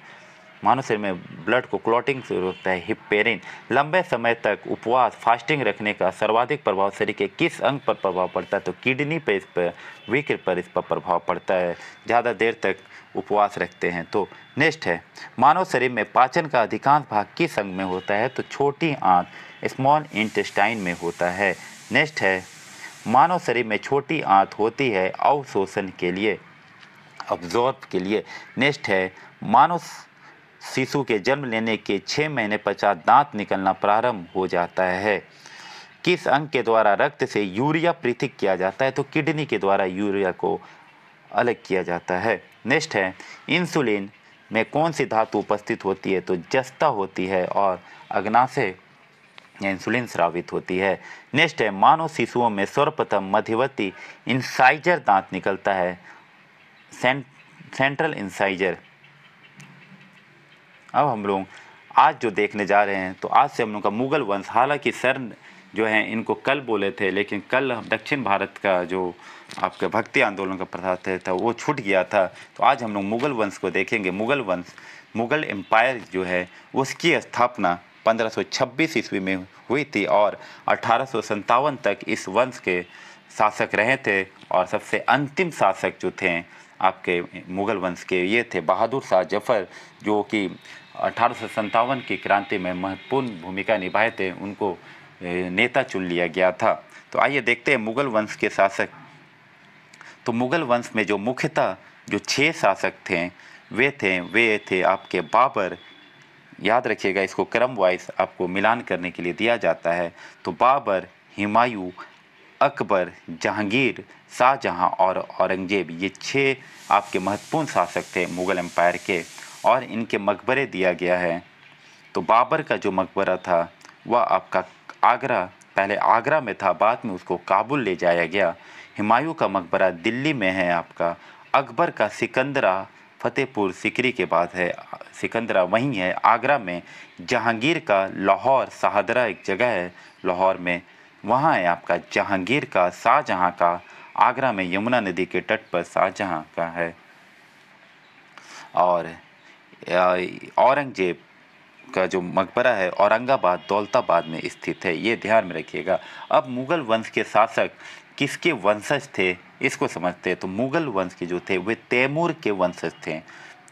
मानव शरीर में ब्लड को क्लॉटिंग से रोकता है हिपेरिन लंबे समय तक उपवास फास्टिंग रखने का सर्वाधिक प्रभाव शरीर के किस अंग पर प्रभाव पड़ता है? तो किडनी पर इस पर विक्र पर इस पर प्रभाव पड़ता है। ज़्यादा देर तक उपवास रखते हैं। तो नेक्स्ट है, मानव शरीर में पाचन का अधिकांश भाग किस अंग में होता है? तो छोटी आंत स्मॉल इंटेस्टाइन में होता है। नेक्स्ट है, मानव शरीर में छोटी आंत होती है अवशोषण के लिए ऑब्जॉर्व के लिए। नेक्स्ट है, मानव शिशु के जन्म लेने के छः महीने पश्चात दांत निकलना प्रारंभ हो जाता है। किस अंग के द्वारा रक्त से यूरिया पृथक किया जाता है? तो किडनी के द्वारा यूरिया को अलग किया जाता है। नेक्स्ट है, इंसुलिन में कौन सी धातु उपस्थित होती है? तो जस्ता होती है और अग्नाशय इंसुलिन स्रावित होती है। नेक्स्ट है, मानव शिशुओं में सर्वप्रथम मध्यवर्ती इंसाइजर दांत निकलता है। Cent, central incisor. अब हम लोग आज जो देखने जा रहे हैं तो आज से हम लोग का मुग़ल वंश, हालाँकि सर जो हैं, इनको कल बोले थे, लेकिन कल दक्षिण भारत का जो आपके भक्ति आंदोलन का प्रथा था वो छूट गया था। तो आज हम लोग मुग़ल वंश को देखेंगे। मुग़ल वंश, मुग़ल एम्पायर जो है उसकी स्थापना 1526 ईस्वी में हुई थी और अठारह तक इस वंश के शासक रहे थे और सबसे अंतिम शासक जो थे आपके मुग़ल वंश के ये थे बहादुर शाह जफ़र, जो कि अठारह की क्रांति में महत्वपूर्ण भूमिका निभाए थे, उनको नेता चुन लिया गया था। तो आइए देखते हैं मुग़ल वंश के शासक। तो मुग़ल वंश में जो मुख्यतः जो छः शासक थे, वे थे वे थे आपके बाबर। याद रखिएगा, इसको क्रम वाइज आपको मिलान करने के लिए दिया जाता है। तो बाबर, हिमायू, अकबर, जहांगीर शाहजहां और औरंगज़ेब, ये छः आपके महत्वपूर्ण शासक थे मुग़ल एम्पायर के, और इनके मकबरे दिया गया है। तो बाबर का जो मकबरा था, वह आपका आगरा, पहले आगरा में था, बाद में उसको काबुल ले जाया गया। हुमायूं का मकबरा दिल्ली में है आपका। अकबर का सिकंदरा फतेहपुर सिकरी के बाद है, सिकंदरा वहीं है, आगरा में। जहांगीर का लाहौर शाहदरा एक जगह है, लाहौर में। वहाँ है आपका जहांगीर का, शाहजहाँ का आगरा में यमुना नदी के तट पर शाहजहाँ का है। और औरंगज़ेब का जो मकबरा है, औरंगाबाद, दौलताबाद में स्थित है। ये ध्यान में रखिएगा। अब मुग़ल वंश के शासक किसके वंशज थे, इसको समझते हैं। तो मुग़ल वंश के जो थे, वे तैमूर के वंशज थे।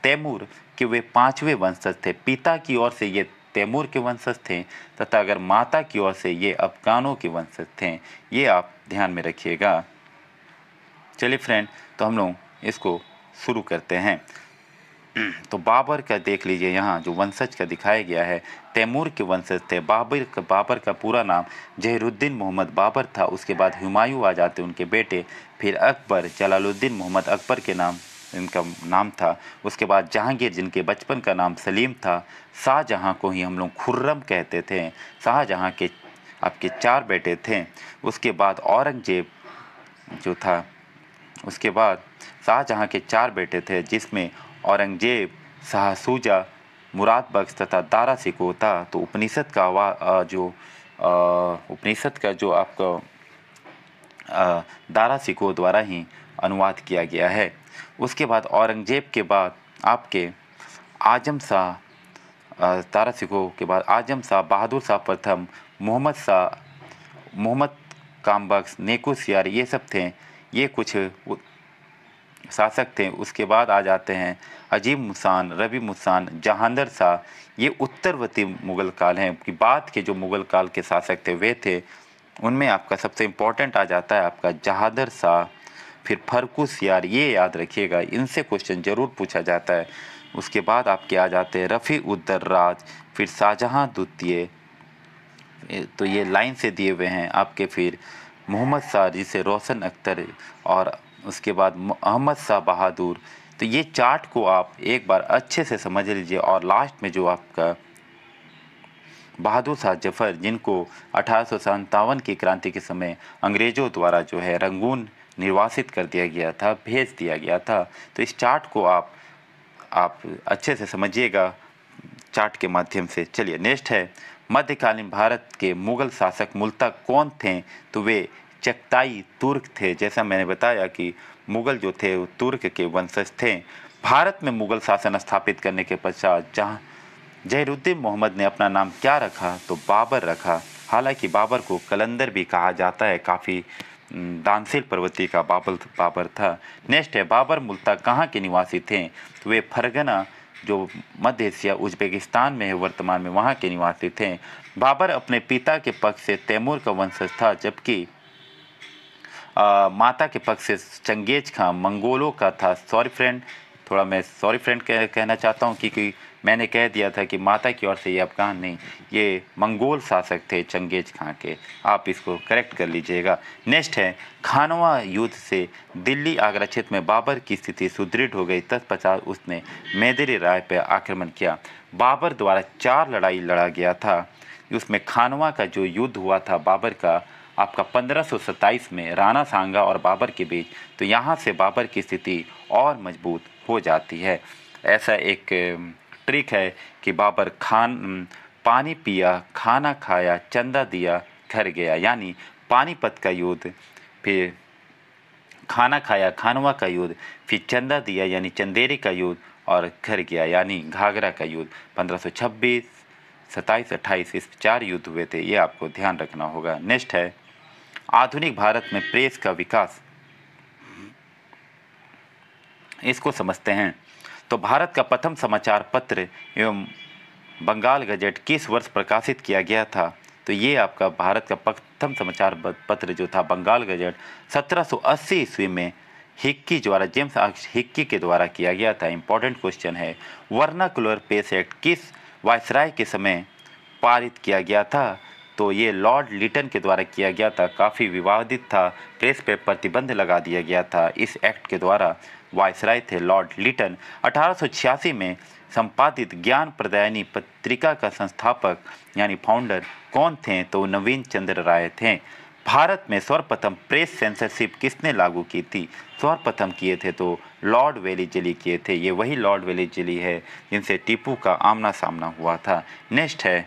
तैमूर के वे पाँचवें वंशज थे। पिता की ओर से ये तैमूर के वंशज थे, तथा अगर माता की ओर से ये अफगानों के वंशज थे। ये आप ध्यान में रखिएगा। चलिए फ्रेंड तो हम लोग इसको शुरू करते हैं। तो बाबर का देख लीजिए यहाँ, जो वंशज का दिखाया गया है, तैमूर के वंशज थे। बाबर का बाबर का पूरा नाम जहरुद्दीन मोहम्मद बाबर था। उसके बाद हुमायूं आ जाते उनके बेटे, फिर अकबर, जलालुद्दीन मोहम्मद अकबर के नाम, इनका नाम था। उसके बाद जहांगीर, जिनके बचपन का नाम सलीम था, शाहजहाँ को ही हम लोग खुर्रम कहते थे। शाहजहाँ के, आपके चार बेटे थे। उसके बाद औरंगज़ेब जो था उसके बाद शाहजहाँ के चार बेटे थे, जिसमें औरंगज़ेब शाहसूजा मुराद बख्श तथा दारा सिको था। तो उपनिषद का वा जो उपनिषद का जो आपका दारा सिको द्वारा ही अनुवाद किया गया है। उसके बाद औरंगज़ेब के बाद आपके आज़म शाह तारा सिखों के बाद आज़म शाह, बहादुर शाह प्रथम, मोहम्मद शाह, मोहम्मद कामबख्श नेकू सियार, ये सब थे। ये कुछ शासक थे। उसके बाद आ जाते हैं अजीब मुसान रबी मुसान जहांदर शाह। ये उत्तरवर्ती मुग़ल काल हैं। कि बाद के जो मुग़ल काल के शासक थे, वे थे। उनमें आपका सबसे इम्पोर्टेंट आ जाता है आपका जहादर शाह। फिर फरकुस यार, ये याद रखिएगा, इनसे क्वेश्चन ज़रूर पूछा जाता है। उसके बाद आपके आ जाते हैं रफ़ी उद्दर राज, फिर शाहजहाँ द्वितीय। तो ये लाइन से दिए हुए हैं आपके फिर मोहम्मद शाह जिसे रोशन अख्तर और उसके बाद अहमद शाह बहादुर। तो ये चार्ट को आप एक बार अच्छे से समझ लीजिए और लास्ट में जो आपका बहादुर शाह ज़फ़र, जिनको अठारह सौ सत्तावन की क्रांति के समय अंग्रेज़ों द्वारा जो है रंगून निर्वासित कर दिया गया था, भेज दिया गया था। तो इस चार्ट को आप आप अच्छे से समझिएगा। चार्ट के माध्यम से। चलिए नेक्स्ट है। मध्यकालीन भारत के मुग़ल शासक मूलतः कौन थे? तो वे चकताई तुर्क थे। जैसा मैंने बताया कि मुग़ल जो थे, वो तुर्क के वंशज थे। भारत में मुग़ल शासन स्थापित करने के पश्चात जहाँ जहरुद्दीन मोहम्मद ने अपना नाम क्या रखा? तो बाबर रखा। हालाँकि बाबर को कलंदर भी कहा जाता है। काफ़ी दानशील प्रवृत्ति का बाबर बाबर था। नेक्स्ट है, बाबर मुल्ता कहाँ के निवासी थे? तो वे फरगना जो मध्य एशिया, उज्बेकिस्तान में है, वर्तमान में वहाँ के निवासी थे। बाबर अपने पिता के पक्ष से तैमूर का वंशज था, जबकि माता के पक्ष से चंगेज खां, मंगोलों का था। सॉरी फ्रेंड थोड़ा मैं सॉरी फ्रेंड कह, कहना चाहता हूँ क्योंकि मैंने कह दिया था कि माता की ओर से ये अफगान नहीं ये मंगोल शासक थे चंगेज खां के। आप इसको करेक्ट कर लीजिएगा। नेक्स्ट है खानवा युद्ध से दिल्ली आगरा क्षेत्र में बाबर की स्थिति सुदृढ़ हो गई। तत्पश्चात उसने मेदरी राय पर आक्रमण किया। बाबर द्वारा चार लड़ाई लड़ा गया था। उसमें खानवा का जो युद्ध हुआ था बाबर का आपका 1527 में राणा सांगा और बाबर के बीच तो यहाँ से बाबर की स्थिति और मज़बूत हो जाती है। ऐसा एक ट्रिक है कि बाबर खान पानी पिया, खाना खाया, चंदा दिया, घर गया। यानी पानीपत का युद्ध, फिर खाना खाया खानवा का युद्ध, फिर चंदा दिया, यानी चंदेरी का युद्ध और घर गया, यानी घाघरा का युद्ध। पंद्रह सौ छब्बीस, सत्ताईस, अट्ठाईस, इस चार युद्ध हुए थे, ये आपको ध्यान रखना होगा। नेक्स्ट है, आधुनिक भारत में प्रेस का विकास। इसको समझते हैं। तो भारत का प्रथम समाचार पत्र एवं बंगाल गजट किस वर्ष प्रकाशित किया गया था? तो ये आपका भारत का प्रथम समाचार पत्र जो था बंगाल गजट 1780 ईस्वी में हिक्की द्वारा, जेम्स हिक्की के द्वारा किया गया था। इंपॉर्टेंट क्वेश्चन है वर्नाकुलर पेस एक्ट किस वायसराय के समय पारित किया गया था? तो ये लॉर्ड लिटन के द्वारा किया गया था। काफ़ी विवादित था, प्रेस पर प्रतिबंध लगा दिया गया था। इस एक्ट के द्वारा वायसराय थे लॉर्ड लिटन अठारह में संपादित ज्ञान प्रदायनी पत्रिका का संस्थापक, यानी फाउंडर कौन थे तो नवीन चंद्र राय थे। भारत में सर्वप्रथम प्रेस सेंसरशिप किसने लागू की थी? सर्वप्रथम किए थे तो लॉर्ड वेली जली किए थे। ये वही लॉर्ड वेली जली है जिनसे टीपू का आमना सामना हुआ था। नेक्स्ट है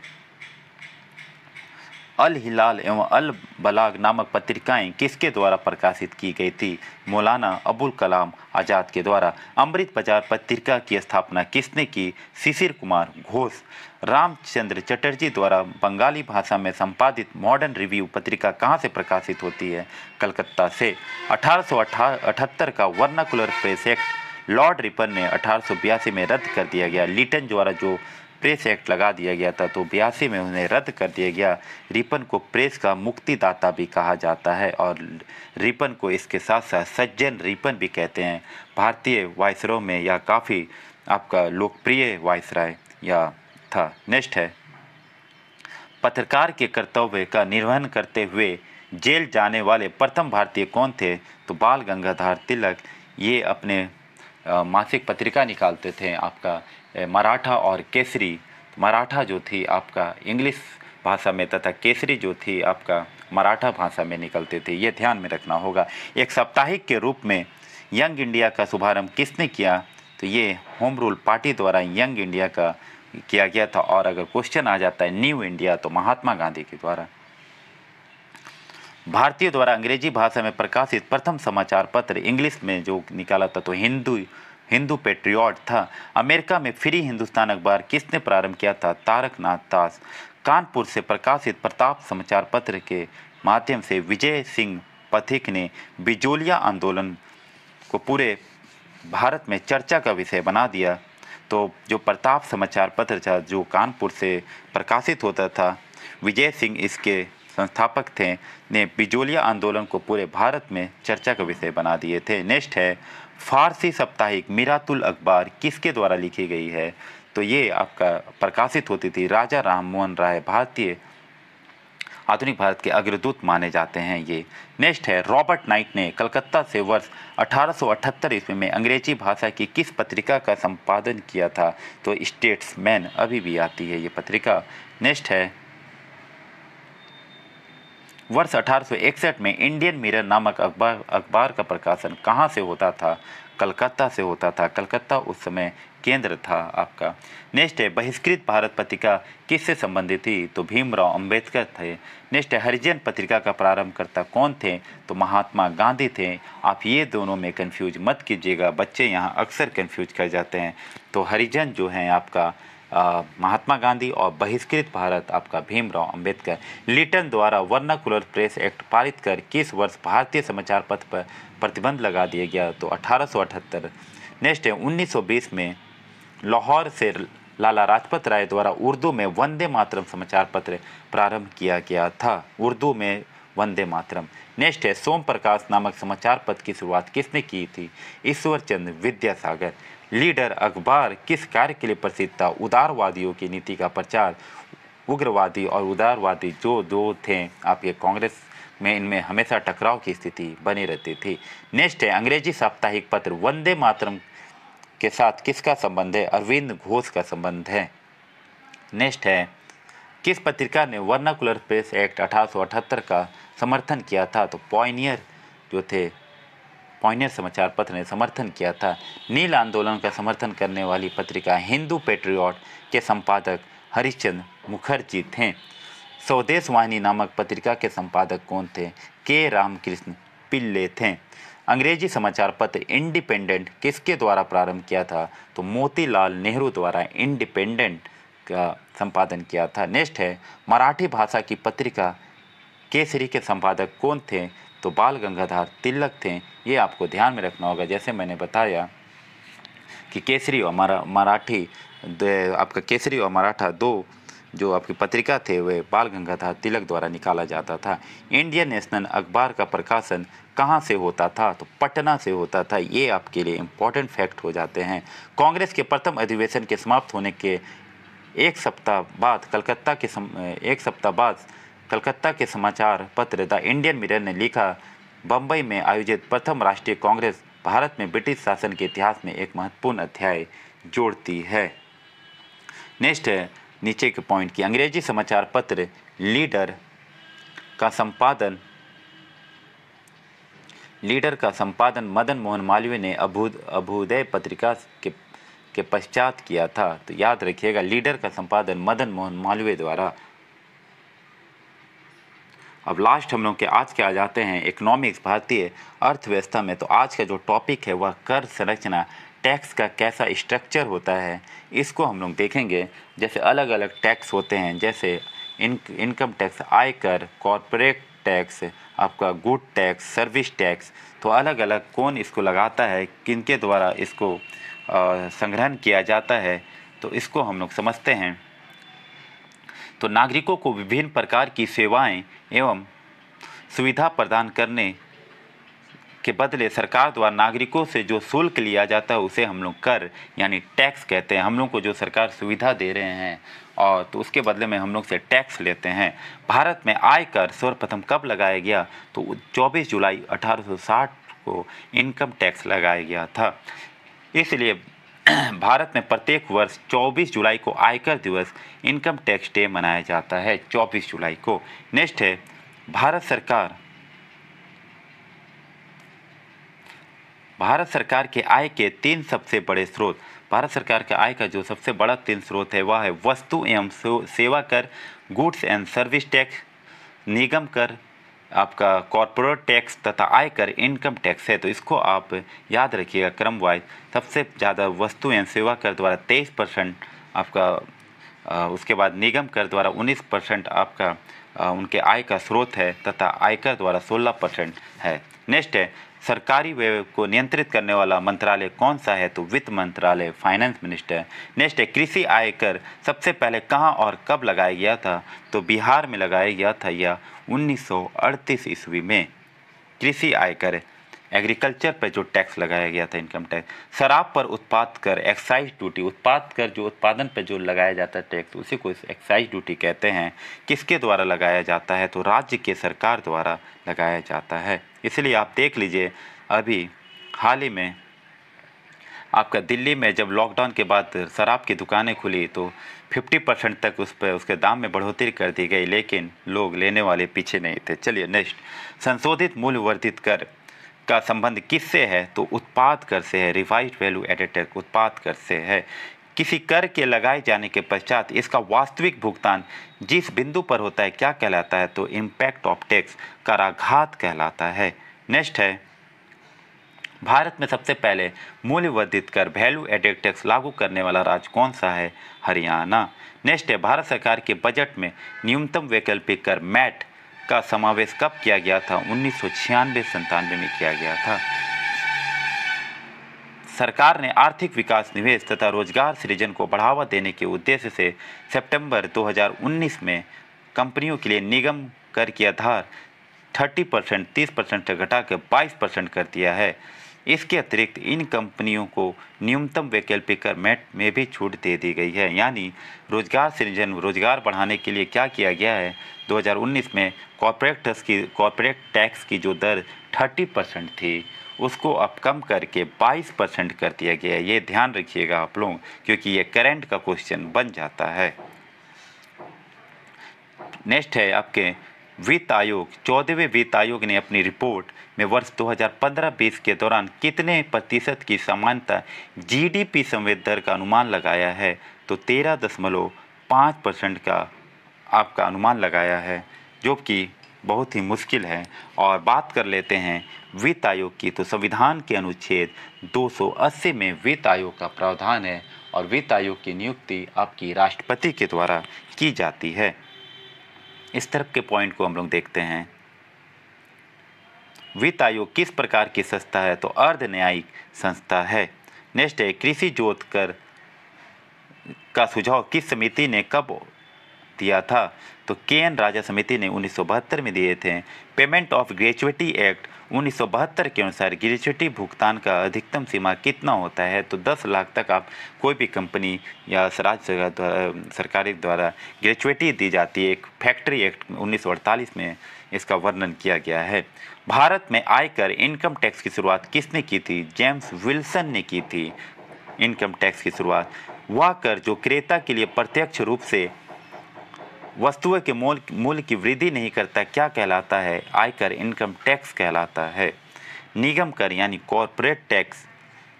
अल हिलाल एवं अल बलाग नामक पत्रिकाएँ किसके द्वारा प्रकाशित की गई थी? मौलाना अबुल कलाम आज़ाद के द्वारा। अमृत बाज़ार पत्रिका की स्थापना किसने की? शिशिर कुमार घोष। रामचंद्र चटर्जी द्वारा बंगाली भाषा में संपादित मॉडर्न रिव्यू पत्रिका कहाँ से प्रकाशित होती है? कलकत्ता से। अठारह का vernacular press act Lord Ripon ने अठारह सौ बयासी में रद्द कर दिया गया। लिटन द्वारा जो प्रेस एक्ट लगा दिया गया था तो बयासी में उन्हें रद्द कर दिया गया। रिपन को प्रेस का मुक्तिदाता भी कहा जाता है और रिपन को इसके साथ साथ सज्जन रिपन भी कहते हैं। भारतीय वायसरों में यह काफ़ी आपका लोकप्रिय वायसराय या था, नेक्स्ट है। पत्रकार के कर्तव्य का निर्वहन करते हुए जेल जाने वाले प्रथम भारतीय कौन थे? तो बाल गंगाधर तिलक, ये अपने मासिक पत्रिका निकालते थे आपका मराठा और केसरी। मराठा जो थी आपका इंग्लिश भाषा में तथा केसरी जो थी आपका मराठा भाषा में निकलते थे, ये ध्यान में रखना होगा। एक साप्ताहिक के रूप में यंग इंडिया का शुभारंभ किसने किया? तो ये होम रूल पार्टी द्वारा यंग इंडिया का किया गया था और अगर क्वेश्चन आ जाता है न्यू इंडिया तो महात्मा गांधी के द्वारा। भारतीय द्वारा अंग्रेज़ी भाषा में प्रकाशित प्रथम समाचार पत्र इंग्लिश में जो निकाला था तो हिंदू हिंदू पेट्रियट था। अमेरिका में फ्री हिंदुस्तान अखबार किसने प्रारंभ किया था? तारक नाथ दास। कानपुर से प्रकाशित प्रताप समाचार पत्र के माध्यम से विजय सिंह पथिक ने बिजोलिया आंदोलन को पूरे भारत में चर्चा का विषय बना दिया। तो जो प्रताप समाचार पत्र था, जो कानपुर से प्रकाशित होता था, विजय सिंह इसके संस्थापक थे। ने बिजोलिया आंदोलन को पूरे भारत में चर्चा का विषय बना दिए थे। नेक्स्ट है, फारसी साप्ताहिक मिरातुल अखबार किसके द्वारा लिखी गई है? तो ये आपका प्रकाशित होती थी, राजा राम मोहन राय भारतीय, आधुनिक भारत के अग्रदूत माने जाते हैं ये। नेक्स्ट है, रॉबर्ट नाइट ने कलकत्ता से वर्ष 1878 ईस्वी में अंग्रेज़ी भाषा की किस पत्रिका का संपादन किया था? तो स्टेट्समैन अभी भी आती है ये पत्रिका। नेक्स्ट है वर्ष 1861 में इंडियन मिरर नामक अखबार अखबार का प्रकाशन कहाँ से होता था? कलकत्ता से होता था। कलकत्ता उस समय केंद्र था आपका। नेक्स्ट है, बहिष्कृत भारत पत्रिका किससे संबंधित थी? तो भीमराव अंबेडकर थे। नेक्स्ट है, हरिजन पत्रिका का प्रारंभकर्ता कौन थे? तो महात्मा गांधी थे। आप ये दोनों में कंफ्यूज मत कीजिएगा। बच्चे यहाँ अक्सर कंफ्यूज कर जाते हैं। तो हरिजन जो हैं आपका महात्मा गांधी और बहिष्कृत भारत, आपका भीमराव अंबेडकर, लिटन द्वारा वर्नाकुलर प्रेस एक्ट पारित कर किस वर्ष भारतीय समाचार पत्र पर प्रतिबंध लगा दिया गया तो अठारह नेक्स्ट है 1920 में लाहौर से लाला राजपत राय द्वारा उर्दू में वंदे मातरम समाचार पत्र प्रारंभ किया गया था। उर्दू में वंदे मातरम। नेक्स्ट है, सोम प्रकाश नामक समाचार पत्र की शुरुआत किसने की थी? ईश्वर चंद्र विद्यासागर। लीडर अखबार किस कार्य के लिए प्रसिद्ध था? उदारवादियों की नीति का प्रचार, उग्रवादी और उदारवादी जो दो थे आपके कांग्रेस में इनमें हमेशा टकराव की स्थिति बनी रहती थी। नेक्स्ट है, अंग्रेज़ी साप्ताहिक पत्र वंदे मातरम के साथ किसका संबंध है? अरविंद घोष का संबंध है। नेक्स्ट है, किस पत्रिका ने वर्नाकुलर प्रेस एक्ट अठारह सौ अठहत्तर का समर्थन किया था? तो पॉइनियर जो थे पॉइनियर समाचार पत्र ने समर्थन किया था। नील आंदोलन का समर्थन करने वाली पत्रिका हिंदू पेट्रियट के संपादक हरिश्चंद्र मुखर्जी थे। स्वदेश वाहिनी नामक पत्रिका के संपादक कौन थे? के. रामकृष्ण पिल्ले थे। अंग्रेज़ी समाचार पत्र इंडिपेंडेंट किसके द्वारा प्रारंभ किया था? तो मोतीलाल नेहरू द्वारा इंडिपेंडेंट का संपादन किया था। नेक्स्ट है, मराठी भाषा की पत्रिका केसरी के संपादक कौन थे? तो बाल गंगाधर तिलक थे ये आपको ध्यान में रखना होगा। जैसे मैंने बताया कि केसरी और मरा मराठी आपका केसरी और मराठा दो जो आपकी पत्रिका थे वे बाल गंगाधर तिलक द्वारा निकाला जाता था। इंडियन नेशनल अखबार का प्रकाशन कहाँ से होता था? तो पटना से होता था। ये आपके लिए इम्पोर्टेंट फैक्ट हो जाते हैं। कांग्रेस के प्रथम अधिवेशन के समाप्त होने के एक सप्ताह बाद कलकत्ता के सम, एक सप्ताह बाद कलकत्ता के समाचार पत्र द इंडियन मिरर ने लिखा बम्बई में आयोजित प्रथम राष्ट्रीय कांग्रेस, भारत में ब्रिटिश शासन के इतिहास में एक महत्वपूर्ण अध्याय जोड़ती है। नेक्स्ट, नीचे के पॉइंट की अंग्रेज़ी समाचार पत्र, लीडर का संपादन, लीडर का संपादन मदन मोहन मालवीय ने अभुद, अभुदय पत्रिका के के पश्चात किया था। तो याद रखिएगा, लीडर का संपादन मदन मोहन मालवीय द्वारा अब लास्ट हम लोग के आज के आ जाते हैं इकोनॉमिक्स भारतीय अर्थव्यवस्था में। तो आज का जो टॉपिक है, वह कर संरचना टैक्स का कैसा स्ट्रक्चर होता है, इसको हम लोग देखेंगे। जैसे अलग अलग टैक्स होते हैं, जैसे इन इनकम टैक्स आयकर कॉरपोरेट टैक्स आपका गुड टैक्स सर्विस टैक्स तो अलग अलग कौन इसको लगाता है, किनके द्वारा इसको संग्रहण किया जाता है तो इसको हम लोग समझते हैं। तो नागरिकों को विभिन्न प्रकार की सेवाएँ एवं सुविधा प्रदान करने के बदले सरकार द्वारा नागरिकों से जो शुल्क लिया जाता है, उसे हम लोग कर, यानी टैक्स कहते हैं। हम लोग को जो सरकार सुविधा दे रहे हैं, और तो उसके बदले में हम लोग से टैक्स लेते हैं। भारत में आयकर सर्वप्रथम कब लगाया गया? तो 24 जुलाई 1860 को इनकम टैक्स लगाया गया था। इसलिए भारत में प्रत्येक वर्ष 24 जुलाई को आयकर दिवस इनकम टैक्स डे मनाया जाता है 24 जुलाई को। नेक्स्ट है, भारत सरकार। भारत सरकार के आय के तीन सबसे बड़े स्रोत। भारत सरकार के आय का जो सबसे बड़ा तीन स्रोत है, वह है वस्तु एवं सेवा कर गुड्स एंड सर्विस टैक्स निगम कर आपका कॉरपोरेट टैक्स तथा आयकर इनकम टैक्स है तो इसको आप याद रखिएगा क्रम वाइज सबसे ज़्यादा वस्तु एवं सेवा कर द्वारा तेईस परसेंट आपका आ, उसके बाद निगम कर द्वारा उन्नीस परसेंट आपका आ, उनके आय का स्रोत है तथा आयकर द्वारा सोलह परसेंट है। नेक्स्ट है सरकारी व्यय को नियंत्रित करने वाला मंत्रालय कौन सा है? तो वित्त मंत्रालय फाइनेंस मिनिस्टर नेक्स्ट है, कृषि आयकर। सबसे पहले कहाँ और कब लगाया गया था? तो बिहार में लगाया गया था यह 1938 ईस्वी में। कृषि आयकर एग्रीकल्चर पर जो टैक्स लगाया गया था, इनकम टैक्स, शराब पर उत्पाद कर एक्साइज ड्यूटी उत्पाद कर, जो उत्पादन पर जो लगाया जाता है टैक्स, उसी को एक्साइज ड्यूटी कहते हैं। किसके द्वारा लगाया जाता है? तो राज्य के सरकार द्वारा लगाया जाता है। इसलिए आप देख लीजिए, अभी हाल ही में आपका दिल्ली में जब लॉकडाउन के बाद शराब की दुकानें खुली तो 50 परसेंट तक उस पर उसके दाम में बढ़ोतरी कर दी गई, लेकिन लोग लेने वाले पीछे नहीं थे। चलिए नेक्स्ट संशोधित मूल्य वर्धित कर का संबंध किससे है? तो उत्पाद कर से है रिवाइज वैल्यू एडेड टैक्स उत्पाद कर से है। किसी कर के लगाए जाने के पश्चात इसका वास्तविक भुगतान जिस बिंदु पर होता है, क्या कहलाता है? तो इम्पैक्ट ऑफ़ टैक्स कराघात कहलाता है। नेक्स्ट है, भारत में सबसे पहले मूल्य वर्धित कर वैल्यू एडेड टैक्स लागू करने वाला राज्य कौन सा है? हरियाणा। नेक्स्ट है, भारत सरकार के बजट में न्यूनतम वैकल्पिक कर मैट का समावेश कब किया गया था? उन्नीस सौ छियानवे में किया गया था। सरकार ने आर्थिक विकास, निवेश तथा रोज़गार सृजन को बढ़ावा देने के उद्देश्य से सितंबर 2019 में कंपनियों के लिए निगम कर की आधार 30 परसेंट, तीस परसेंट से घटाकर 22 परसेंट कर दिया है। इसके अतिरिक्त इन कंपनियों को न्यूनतम वैकल्पिक कर मेट में भी छूट दे दी गई है। यानी रोज़गार सृजन, रोज़गार बढ़ाने के लिए क्या किया गया है? 2019 में कॉरपोरेट की, कॉरपोरेट टैक्स की जो दर 30 परसेंट थी, उसको अब कम करके 22 परसेंट कर दिया गया है। ये ध्यान रखिएगा आप लोग, क्योंकि ये करंट का क्वेश्चन बन जाता है। नेक्स्ट है आपके वित्त आयोग, चौदहवें वित्त आयोग ने अपनी रिपोर्ट में वर्ष 2015-20 के दौरान कितने प्रतिशत की समानता जीडीपी संवेद दर का अनुमान लगाया है? तो तेरह दशमलव पाँच परसेंट का आपका अनुमान लगाया है, जो कि बहुत ही मुश्किल है। और बात कर लेते हैं वित्त आयोग की तो संविधान के अनुच्छेद 280 में वित्त आयोग का प्रावधान है और वित्त आयोग की नियुक्ति आपकी राष्ट्रपति के द्वारा की जाती है। इस तरफ़ के पॉइंट को हम लोग देखते हैं। वित्त आयोग किस प्रकार की संस्था है? तो अर्ध न्यायिक संस्था है। नेक्स्ट है, कृषि जोत कर का सुझाव किस समिति ने कब दिया था? तो के एन राजा समिति ने उन्नीस सौ बहत्तर में दिए थे। पेमेंट ऑफ़ ग्रेचुएटी एक्ट उन्नीस सौ बहत्तर के अनुसार ग्रेचुटी भुगतान का अधिकतम सीमा कितना होता है? तो 10 लाख तक आप कोई भी कंपनी या राज्य सरकारी द्वारा ग्रेचुटी दी जाती है। एक फैक्ट्री एक्ट उन्नीस सौ अड़तालीस में इसका वर्णन किया गया है। भारत में आयकर इनकम टैक्स की शुरुआत किसने की थी? जेम्स विल्सन ने की थी। इनकम टैक्स की शुरुआत। वह कर जो क्रेता के लिए प्रत्यक्ष रूप से वस्तुओं के मूल, मूल्य की वृद्धि नहीं करता, क्या कहलाता है? आयकर इनकम टैक्स कहलाता है। निगम कर, यानी कॉरपोरेट टैक्स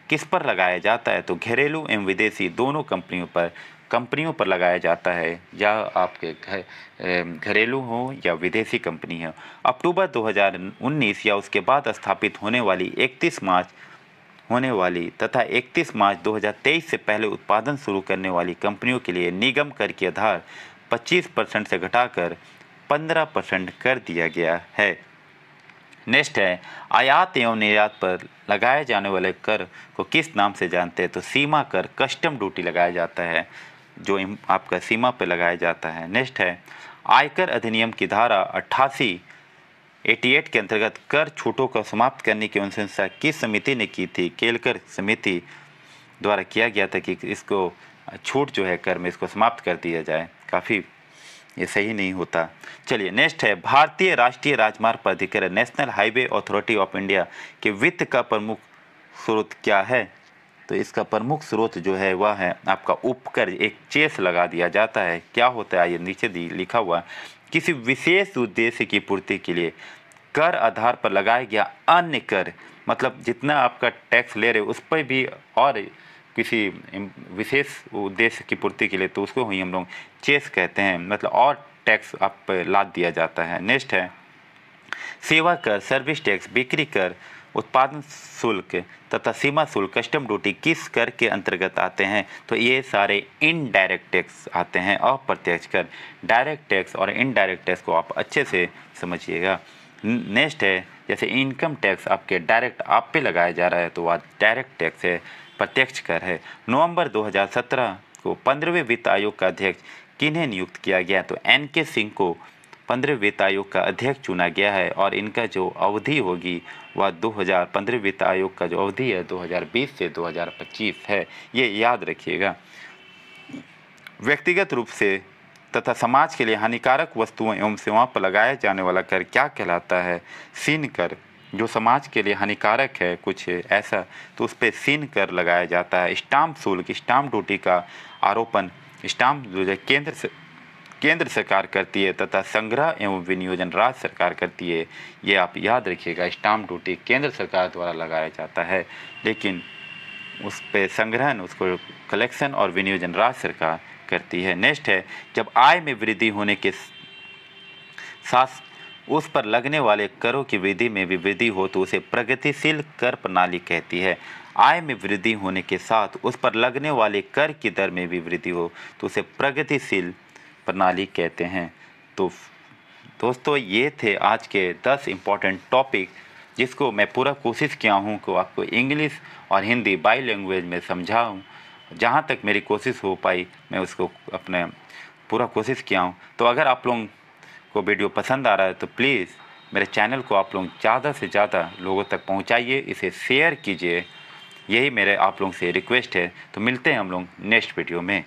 किस पर लगाया जाता है? तो घरेलू एवं विदेशी दोनों कंपनियों पर कंपनियों पर लगाया जाता है। या आपके घरेलू हो या विदेशी कंपनी हो। अक्टूबर 2019 या उसके बाद स्थापित होने वाली 31 मार्च, होने वाली तथा 31 मार्च 2023 से पहले उत्पादन शुरू करने वाली कंपनियों के लिए निगम कर के आधार 25 परसेंट से घटाकर 15 परसेंट कर दिया गया है। नेक्स्ट है, आयात एवं निर्यात पर लगाए जाने वाले कर को किस नाम से जानते हैं? तो सीमा कर, कस्टम ड्यूटी लगाया जाता है, जो आपका सीमा पर लगाया जाता है। नेक्स्ट है, आयकर अधिनियम की धारा अट्ठासी 88 के अंतर्गत कर छूटों को समाप्त करने की अनुशंसा किस समिति ने की थी? केलकर समिति द्वारा किया गया था कि इसको छूट जो है कर में इसको समाप्त कर दिया जाए। काफ़ी ये सही नहीं होता। चलिए नेक्स्ट है, भारतीय राष्ट्रीय राजमार्ग प्राधिकरण National Highway Authority of India के वित्त का प्रमुख स्रोत क्या है? तो इसका प्रमुख स्रोत जो है, वह है आपका उपकर, एक चेस लगा दिया जाता है। क्या होता है? ये नीचे दी, लिखा हुआ किसी विशेष उद्देश्य की पूर्ति के लिए कर आधार पर लगाया गया अन्य कर मतलब जितना आपका टैक्स ले रहे उस पर भी और किसी विशेष उद्देश्य की पूर्ति के लिए तो उसको ही हम लोग चेस कहते हैं। मतलब और टैक्स आप पर लाद दिया जाता है। नेक्स्ट है, सेवा कर, सर्विस टैक्स, बिक्री कर, उत्पादन शुल्क तथा सीमा शुल्क, कस्टम ड्यूटी किस कर के अंतर्गत आते हैं? तो ये सारे इनडायरेक्ट टैक्स आते हैं। अप्रत्यक्ष कर डायरेक्ट टैक्स और इनडायरेक्ट टैक्स को आप अच्छे से समझिएगा। नेक्स्ट है, जैसे इनकम टैक्स आपके डायरेक्ट आप पे लगाया जा रहा है तो वह डायरेक्ट टैक्स है। प्रत्यक्ष कर है। नवंबर 2017 को पंद्रहवें वित्त आयोग का अध्यक्ष किन्हें नियुक्त किया गया तो एन के सिंह को पंद्रह वित्त आयोग का अध्यक्ष चुना गया है और इनका जो अवधि होगी वह 2015 वित्त आयोग का जो अवधि है 2020 से 2025 है। ये याद रखिएगा। व्यक्तिगत रूप से तथा समाज के लिए हानिकारक वस्तुओं एवं सेवाओं पर लगाया जाने वाला कर क्या कहलाता है? सीन कर जो समाज के लिए हानिकारक है कुछ ऐसा तो उस पर सीन कर लगाया जाता है। स्टाम्प शुल्क स्टाम्प ड्यूटी का आरोपण स्टाम्प जो है केंद्र से, केंद्र सरकार करती है तथा संग्रह एवं विनियोजन राज्य सरकार करती है। ये आप याद रखिएगा, स्टाम्प ड्यूटी केंद्र सरकार द्वारा लगाया जाता है, लेकिन उस पर संग्रहण उसको कलेक्शन और विनियोजन राज्य सरकार करती है। नेक्स्ट है, जब आय में वृद्धि होने के साथ उस पर लगने वाले करों की वृद्धि में भी वृद्धि हो तो उसे प्रगतिशील कर प्रणाली कहती है। आय में वृद्धि होने के साथ उस पर लगने वाले कर की दर में भी वृद्धि हो तो उसे प्रगतिशील प्रणाली कहते हैं। तो दोस्तों, ये थे आज के दस इंपॉर्टेंट टॉपिक जिसको मैं पूरा कोशिश किया हूँ कि आपको इंग्लिश और हिंदी बाई लैंग्वेज में समझाऊँ। जहाँ तक मेरी कोशिश हो पाई, मैं उसको अपने पूरा कोशिश किया हूँ। तो अगर आप लोगों को वीडियो पसंद आ रहा है तो प्लीज़ मेरे चैनल को आप लोग ज़्यादा से ज़्यादा लोगों तक पहुँचाइए, इसे शेयर कीजिए। यही मेरे आप लोगों से रिक्वेस्ट है। तो मिलते हैं हम लोग नेक्स्ट वीडियो में।